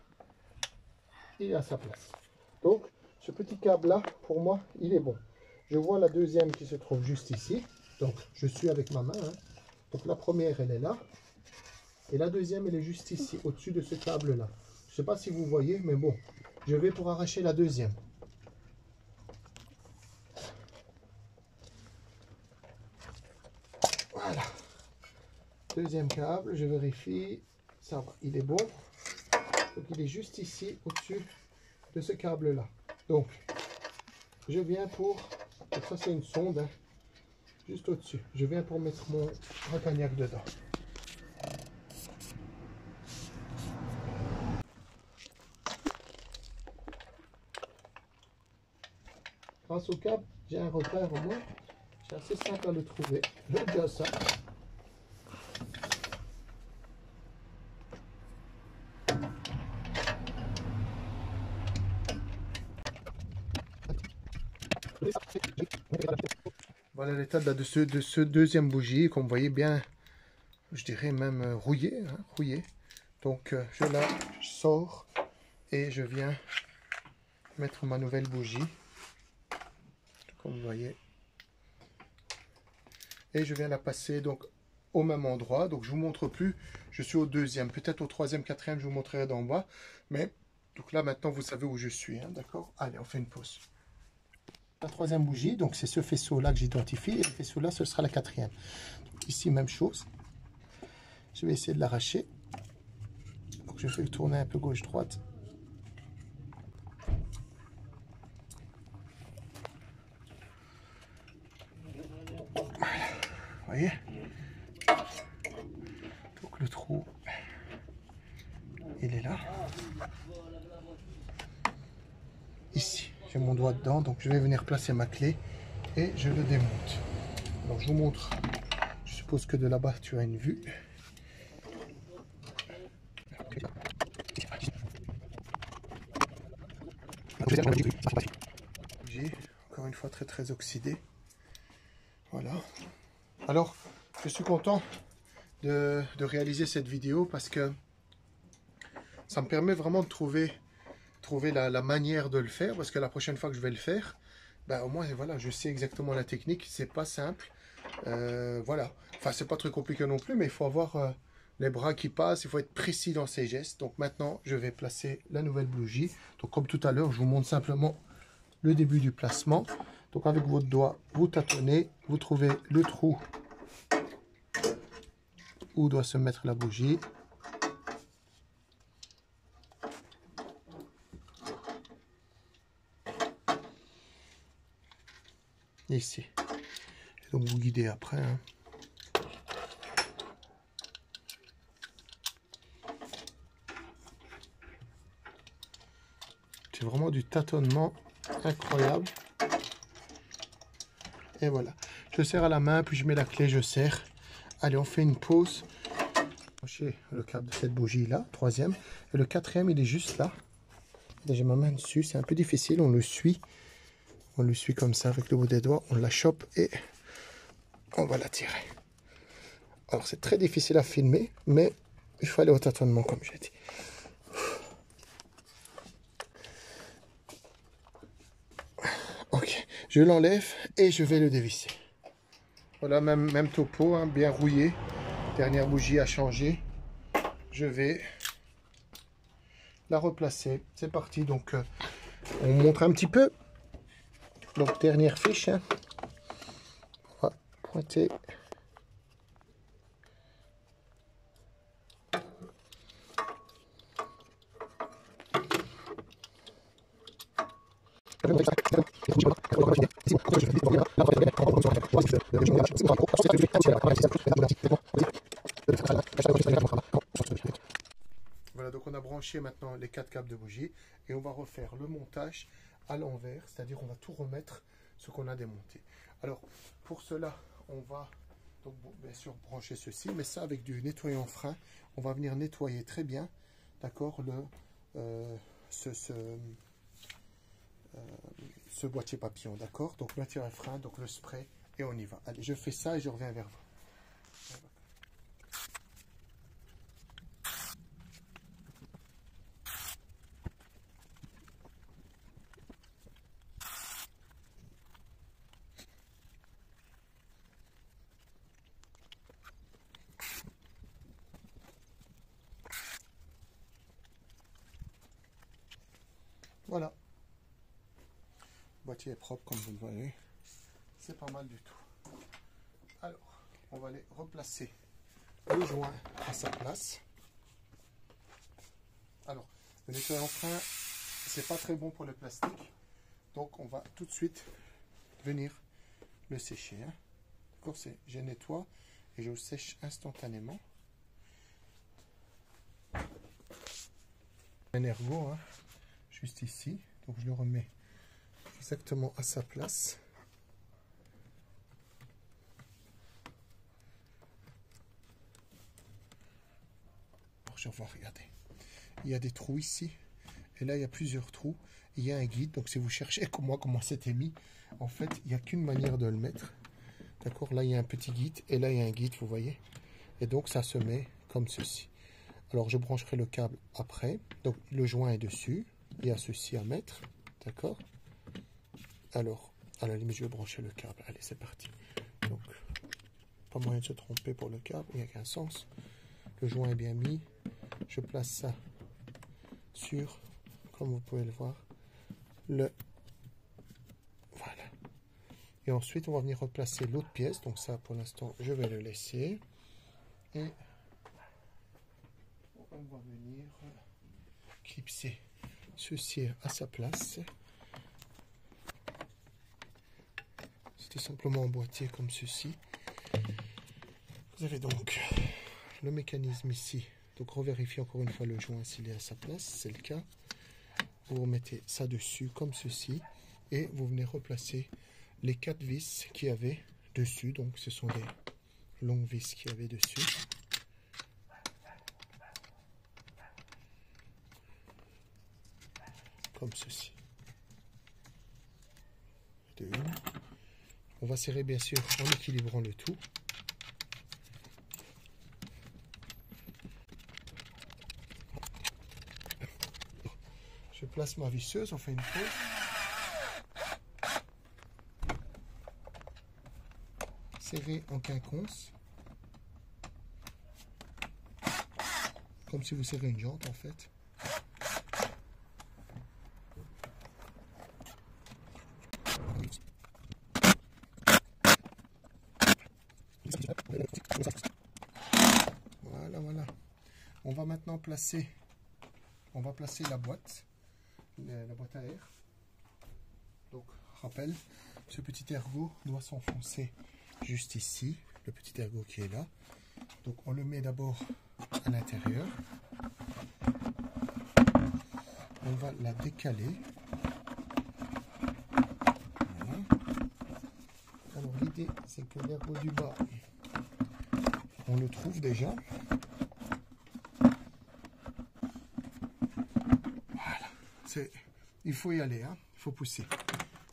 Il est à sa place. Donc, ce petit câble là, pour moi, il est bon. Je vois la deuxième qui se trouve juste ici. Donc, je suis avec ma main. hein. Donc, la première, elle est là. Et la deuxième, elle est juste ici, au-dessus de ce câble-là. Je ne sais pas si vous voyez, mais bon. Je vais pour arracher la deuxième. Voilà. Deuxième câble, je vérifie. Ça va, il est bon. Donc, il est juste ici, au-dessus de ce câble-là. Donc, je viens pour... donc ça, c'est une sonde. hein, juste au-dessus. Je viens pour mettre mon recagnac dedans. Au câble, j'ai un repère au moins. C'est assez simple à le trouver. Voilà l'état de, de ce, de ce deuxième bougie qu'on voyait bien, je dirais même euh, rouillé, hein, rouillé. Donc euh, je la sors et je viens mettre ma nouvelle bougie, comme vous voyez. Et je viens la passer donc au même endroit. Donc je vous montre plus, je suis au deuxième, peut-être au troisième, quatrième, je vous montrerai d'en bas. Mais donc là maintenant vous savez où je suis, hein, d'accord? Allez, on fait une pause. La troisième bougie, donc c'est ce faisceau-là que j'identifie, et le faisceau-là, ce sera la quatrième. Ici, même chose. Je vais essayer de l'arracher. Donc je fais tourner un peu gauche-droite. Donc le trou, il est là. Ici, j'ai mon doigt dedans, donc je vais venir placer ma clé et je le démonte. Alors je vous montre, je suppose que de là-bas tu as une vue. J'ai encore une fois très très oxydé. Voilà. Alors, je suis content de, réaliser cette vidéo parce que ça me permet vraiment de trouver la, manière de le faire parce que la prochaine fois que je vais le faire ben, au moins voilà je sais exactement la technique. C'est pas simple. Euh, voilà. Enfin c'est pas très compliqué non plus mais il faut avoir euh, les bras qui passent. Il faut être précis dans ses gestes. Donc maintenant je vais placer la nouvelle bougie. Donc comme tout à l'heure je vous montre simplement le début du placement. Donc avec votre doigt vous tâtonnez. Vous trouvez le trou où doit se mettre la bougie ici. Et donc vous guidez après. Hein. C'est vraiment du tâtonnement incroyable. Et voilà. Je serre à la main, puis je mets la clé, je serre. Allez, on fait une pause. Le câble de cette bougie là, troisième. Et le quatrième, il est juste là. J'ai ma main dessus, c'est un peu difficile, on le suit. On le suit comme ça avec le bout des doigts, on la chope et on va la tirer. Alors c'est très difficile à filmer, mais il faut aller au tâtonnement comme j'ai dit. Ok, je l'enlève et je vais le dévisser. Voilà, même, même topo, hein, bien rouillé. Dernière bougie à changer. Je vais la replacer. C'est parti, donc euh, on montre un petit peu donc dernière fiche, hein. on va pointer. Voilà, donc on a branché maintenant les quatre câbles de bougie et on va refaire le montage à l'envers, c'est-à-dire on va tout remettre ce qu'on a démonté. Alors pour cela, on va donc bien sûr brancher ceci, mais ça avec du nettoyant frein, on va venir nettoyer très bien, d'accord, le euh, ce, euh, ce, boîtier papillon, d'accord. Donc nettoyant frein, donc le spray et on y va. Allez, je fais ça et je reviens vers vous. Voilà. Boîtier est propre comme vous le voyez. Pas mal du tout. Alors, on va aller replacer le joint à sa place. Alors, le nettoyant frein, c'est pas très bon pour le plastique. Donc, on va tout de suite venir le sécher. Hein. Je nettoie et je le sèche instantanément. Un ergot, hein, juste ici. Donc, je le remets exactement à sa place. Je vais regarder. Il y a des trous ici. Et là, il y a plusieurs trous. Il y a un guide. Donc, si vous cherchez comment c'était mis, en fait, il n'y a qu'une manière de le mettre. D'accord Là, il y a un petit guide. Et là, il y a un guide, vous voyez. Et donc, ça se met comme ceci. Alors, je brancherai le câble après. Donc, le joint est dessus. Il y a ceci à mettre. D'accord Alors, à la limite, je vais brancher le câble. Allez, c'est parti. Donc, pas moyen de se tromper pour le câble. Il n'y a qu'un sens. Le joint est bien mis. Je place ça sur, comme vous pouvez le voir, le... Voilà. Et ensuite, on va venir replacer l'autre pièce. Donc ça, pour l'instant, je vais le laisser. Et on va venir clipser ceci à sa place. C'était simplement boîtier comme ceci. Vous avez donc le mécanisme ici. Donc revérifiez encore une fois le joint s'il est à sa place, c'est le cas. Vous remettez ça dessus comme ceci et vous venez replacer les quatre vis qui y avait dessus. Donc ce sont des longues vis qui y avait dessus. Comme ceci. On va serrer bien sûr en équilibrant le tout. Place ma visseuse, on fait une pause. Serré en quinconce. Comme si vous serrez une jante en fait. Voilà, voilà. On va maintenant placer, on va placer la boîte la boîte à air. Donc, rappel, ce petit ergot doit s'enfoncer juste ici, le petit ergot qui est là. Donc, on le met d'abord à l'intérieur. On va la décaler. Alors, l'idée, c'est que l'ergot du bas, on le trouve déjà. Il faut y aller, hein. il faut pousser.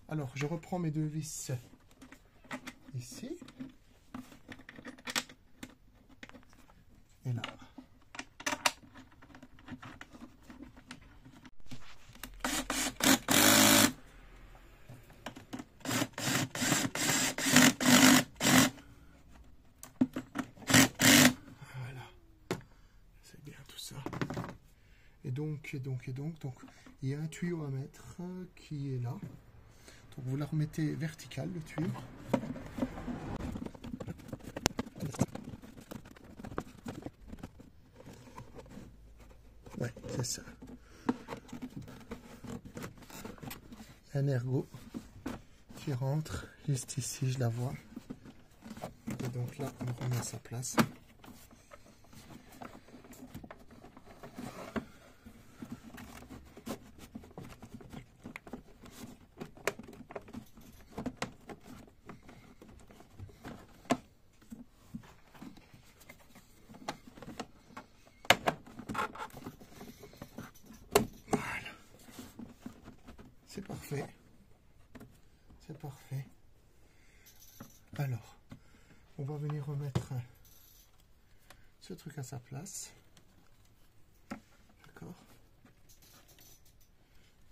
Alors, je reprends mes deux vis ici. Et là. Voilà. C'est bien tout ça. Et donc, et donc, donc, il y a un tuyau à mettre qui est là. Donc vous la remettez verticale, le tuyau. Ouais, c'est ça. Un ergot qui rentre juste ici, je la vois. Et donc là, on remet à sa place. C'est parfait. C'est parfait. Alors, on va venir remettre sa place. D'accord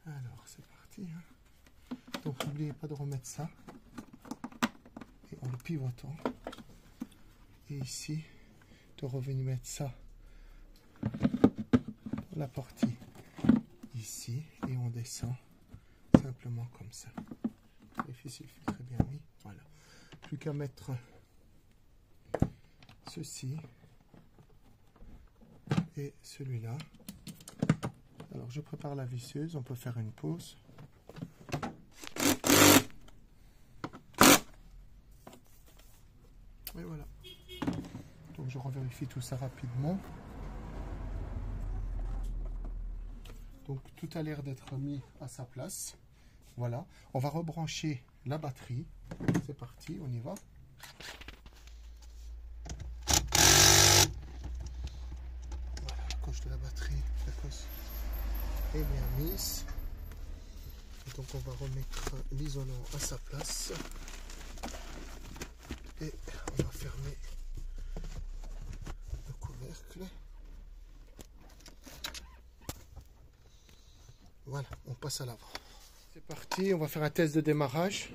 Alors, c'est parti. Hein. Donc, n'oubliez pas de remettre ça. Et en le pivotant. Et ici, de revenir mettre ça la partie ici et on descend simplement comme ça. Les très bien mis. Voilà. Plus qu'à mettre ceci et celui-là. Alors je prépare la visseuse, on peut faire une pause. Et voilà. Donc je revérifie tout ça rapidement. Donc tout a l'air d'être mis à sa place. Voilà. On va rebrancher la batterie. C'est parti, on y va. Voilà, la coche de la batterie, la coche est bien donc on va remettre l'isolant à sa place. Et on va fermer le couvercle. Voilà, on passe à l'avant. C'est parti, on va faire un test de démarrage.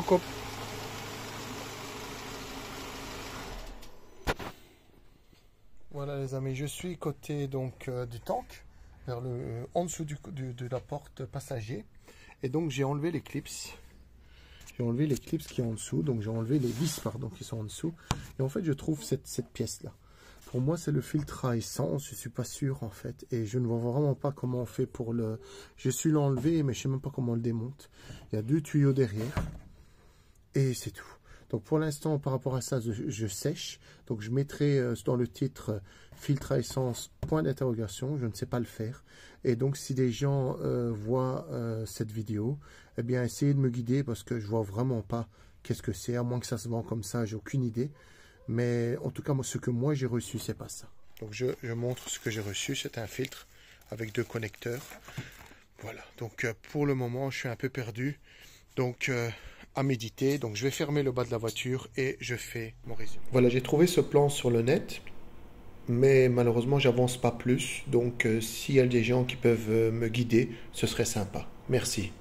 Coupe. Voilà les amis, je suis côté donc euh, du tank, vers le, euh, en dessous du, de la porte passager. Et donc j'ai enlevé les clips. J'ai enlevé les clips qui sont en dessous, donc j'ai enlevé les vis pardon qui sont en dessous. Et en fait je trouve cette, cette pièce là. Pour moi c'est le filtre à essence, je suis pas sûr en fait. Et je ne vois vraiment pas comment on fait pour le... Je suis l'enlever mais je sais même pas comment on le démonte. Il y a deux tuyaux derrière. Et c'est tout. Donc pour l'instant, par rapport à ça, je, sèche. Donc je mettrai euh, dans le titre euh, filtre à essence, point d'interrogation. Je ne sais pas le faire. Et donc si des gens euh, voient cette vidéo, eh bien essayez de me guider parce que je vois vraiment pas qu'est-ce que c'est. À moins que ça se vend comme ça, j'ai aucune idée. Mais en tout cas, moi, ce que moi j'ai reçu, c'est pas ça. Donc je, je montre ce que j'ai reçu. C'est un filtre avec deux connecteurs. Voilà. Donc euh, pour le moment, je suis un peu perdu. Donc euh, à méditer. Donc je vais fermer le bas de la voiture et je fais mon résumé. Voilà, j'ai trouvé ce plan sur le net, mais malheureusement j'avance pas plus. Donc euh, s'il y a des gens qui peuvent euh, me guider, ce serait sympa. Merci.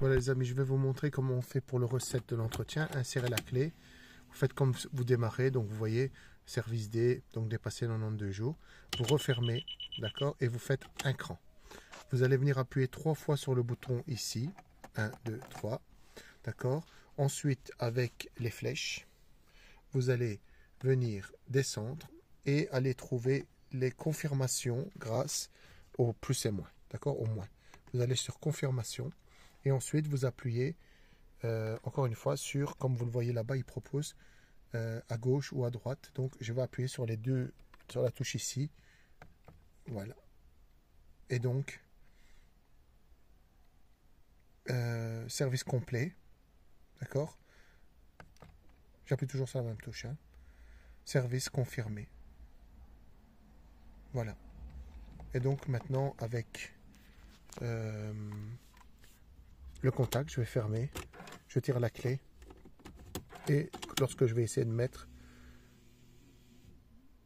Voilà les amis, je vais vous montrer comment on fait pour le recette de l'entretien. Insérez la clé. Vous faites comme vous démarrez. Donc vous voyez, service D, donc dépassé 92 jours. Vous refermez, d'accord, et vous faites un cran. Vous allez venir appuyer trois fois sur le bouton ici. 1, 2, 3. D'accord Ensuite, avec les flèches, vous allez venir descendre et aller trouver les confirmations grâce au plus et moins. D'accord Au moins. Vous allez sur confirmation et ensuite vous appuyez euh, encore une fois sur, comme vous le voyez là-bas, il propose euh, à gauche ou à droite. Donc je vais appuyer sur les deux, sur la touche ici. Voilà. Et donc, euh, service complet. D'accord? J'appuie toujours sur la même touche. hein. Service confirmé. Voilà. Et donc maintenant avec le contact, je vais fermer. Je tire la clé. Et lorsque je vais essayer de mettre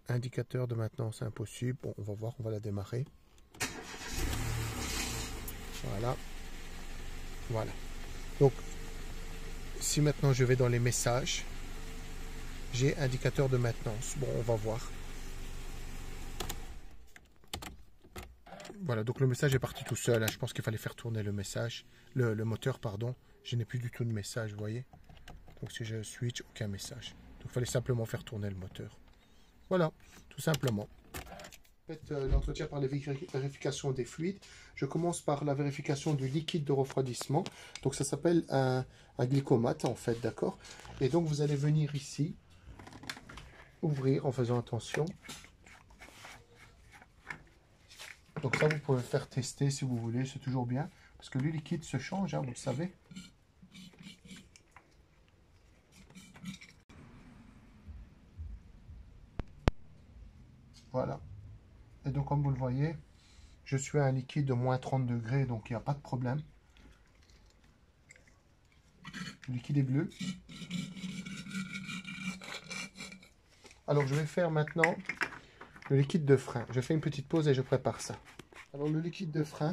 indicateur de maintenance impossible, bon, on va voir, on va la démarrer. Voilà. Voilà. Donc, si maintenant je vais dans les messages, j'ai indicateur de maintenance. Bon, on va voir. Voilà, donc le message est parti tout seul. hein. Je pense qu'il fallait faire tourner le message, le, moteur, pardon. Je n'ai plus du tout de message, vous voyez. Donc si je switch, aucun message. Donc il fallait simplement faire tourner le moteur. Voilà, tout simplement. Faites euh, l'entretien par la véri- vérification des fluides. Je commence par la vérification du liquide de refroidissement. Donc ça s'appelle un glycomate en fait, d'accord Et donc vous allez venir ici, ouvrir en faisant attention. Donc ça vous pouvez faire tester si vous voulez, c'est toujours bien. Parce que le liquide se change, hein, vous le savez. Voilà. Et donc, comme vous le voyez, je suis à un liquide de moins 30 degrés, donc il n'y a pas de problème. Le liquide est bleu. Alors, je vais faire maintenant le liquide de frein. Je fais une petite pause et je prépare ça. Alors le liquide de frein,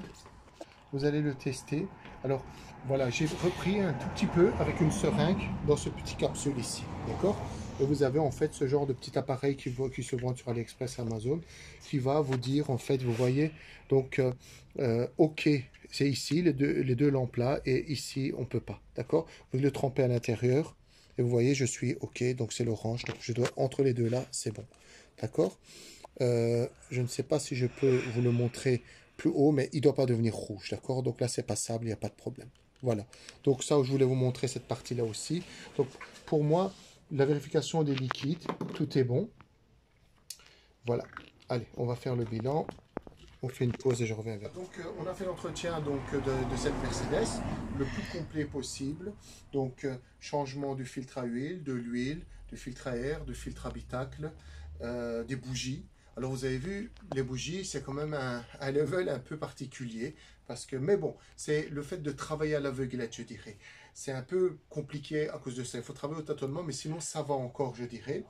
vous allez le tester. Alors voilà, j'ai repris un tout petit peu avec une seringue dans ce petit capsule ici, d'accord? Et vous avez en fait ce genre de petit appareil qui, se vend sur AliExpress Amazon qui va vous dire en fait, vous voyez, donc euh, euh, OK, c'est ici les deux, lampes là et ici on peut pas, d'accord? Vous le trempez à l'intérieur et vous voyez je suis OK, donc c'est l'orange, donc je dois entre les deux là, c'est bon, d'accord? Euh, Je ne sais pas si je peux vous le montrer plus haut, mais il ne doit pas devenir rouge, d'accord? Donc là, c'est passable, il n'y a pas de problème. Voilà. Donc ça, je voulais vous montrer cette partie-là aussi. Donc pour moi, la vérification des liquides, tout est bon. Voilà. Allez, on va faire le bilan. On fait une pause et je reviens vers Donc, euh, on a fait l'entretien donc de, cette Mercedes le plus complet possible. Donc, euh, changement du filtre à huile, de l'huile, du filtre à air, du filtre habitacle, euh, des bougies. Alors vous avez vu, les bougies, c'est quand même un, level un peu particulier. Parce que, mais bon, c'est le fait de travailler à l'aveuglette, je dirais. C'est un peu compliqué à cause de ça. Il faut travailler au tâtonnement, mais sinon ça va encore, je dirais.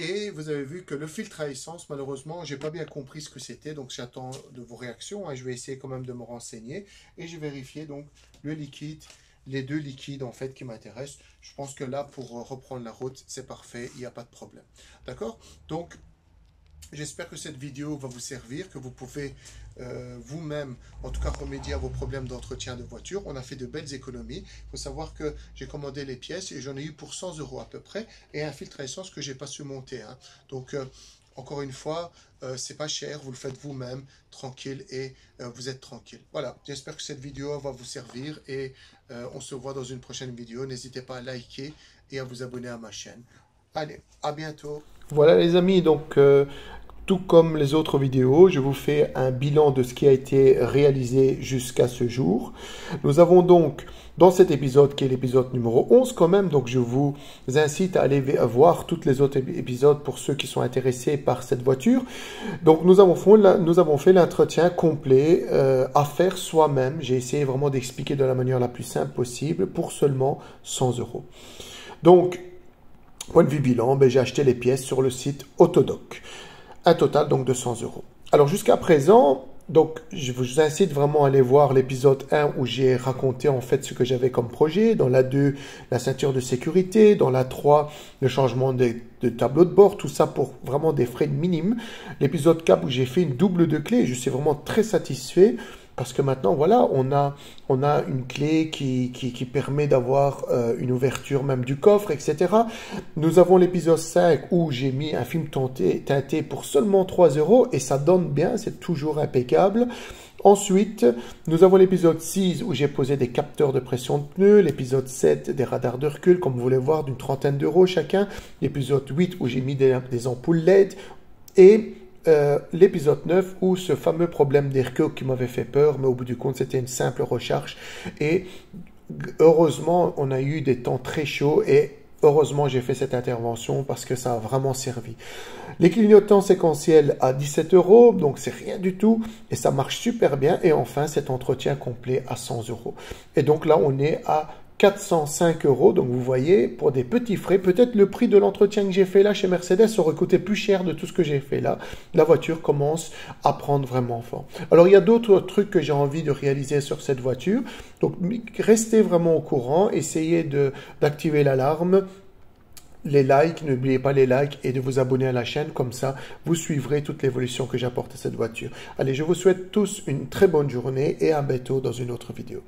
Et vous avez vu que le filtre à essence, malheureusement, j'ai pas bien compris ce que c'était. Donc j'attends de vos réactions. Hein. Je vais essayer quand même de me renseigner. Et je vérifier donc le liquide les deux liquides en fait qui m'intéressent. Je pense que là, pour reprendre la route, c'est parfait, il n'y a pas de problème. D'accord? Donc, J'espère que cette vidéo va vous servir, que vous pouvez euh, vous-même, en tout cas, remédier à vos problèmes d'entretien de voiture. On a fait de belles économies. Il faut savoir que j'ai commandé les pièces et j'en ai eu pour 100 euros à peu près et un filtre à essence que j'ai pas su monter. Hein. Donc, euh, encore une fois, euh, c'est pas cher, vous le faites vous-même, tranquille et vous êtes tranquille. Voilà, j'espère que cette vidéo va vous servir et on se voit dans une prochaine vidéo. N'hésitez pas à liker et à vous abonner à ma chaîne. Allez, à bientôt. Voilà les amis, donc tout comme les autres vidéos, je vous fais un bilan de ce qui a été réalisé jusqu'à ce jour. Nous avons donc dans cet épisode qui est l'épisode numéro 11 quand même, donc je vous incite à aller voir tous les autres épisodes pour ceux qui sont intéressés par cette voiture. Donc nous avons fait, l'entretien complet euh, à faire soi-même. J'ai essayé vraiment d'expliquer de la manière la plus simple possible pour seulement 100 euros. Donc, point de vue bilan, ben, j'ai acheté les pièces sur le site Autodoc un total donc de 100 euros. Alors jusqu'à présent, donc je vous incite vraiment à aller voir l'épisode 1 où j'ai raconté en fait ce que j'avais comme projet, dans la 2 la ceinture de sécurité, dans la 3 le changement de, tableau de bord, tout ça pour vraiment des frais minimes. L'épisode 4 où j'ai fait une double de clé, je suis vraiment très satisfait. Parce que maintenant, voilà, on a, a une clé qui, permet d'avoir euh, une ouverture même du coffre, etc. Nous avons l'épisode 5 où j'ai mis un film teinté, teinté pour seulement 3 euros et ça donne bien, c'est toujours impeccable. Ensuite, nous avons l'épisode 6 où j'ai posé des capteurs de pression de pneus, l'épisode 7 des radars de recul, comme vous voulez voir, d'une trentaine d'euros chacun, l'épisode 8 où j'ai mis des, des ampoules LED, et euh, l'épisode 9 où ce fameux problème d'Airco qui m'avait fait peur, mais au bout du compte, c'était une simple recharge. Et heureusement, on a eu des temps très chauds et heureusement, j'ai fait cette intervention parce que ça a vraiment servi. Les clignotants séquentiels à 17 euros, donc c'est rien du tout et ça marche super bien. Et enfin, cet entretien complet à 100 euros. Et donc là, on est à 405 euros. Donc vous voyez, pour des petits frais, peut-être le prix de l'entretien que j'ai fait là chez Mercedes aurait coûté plus cher de tout ce que j'ai fait là. La voiture commence à prendre vraiment fort. Alors il y a d'autres trucs que j'ai envie de réaliser sur cette voiture. Donc restez vraiment au courant, essayez d'activer l'alarme les likes, n'oubliez pas les likes et de vous abonner à la chaîne, comme ça vous suivrez toute l'évolution que j'apporte à cette voiture. Allez, je vous souhaite tous une très bonne journée et à bientôt dans une autre vidéo.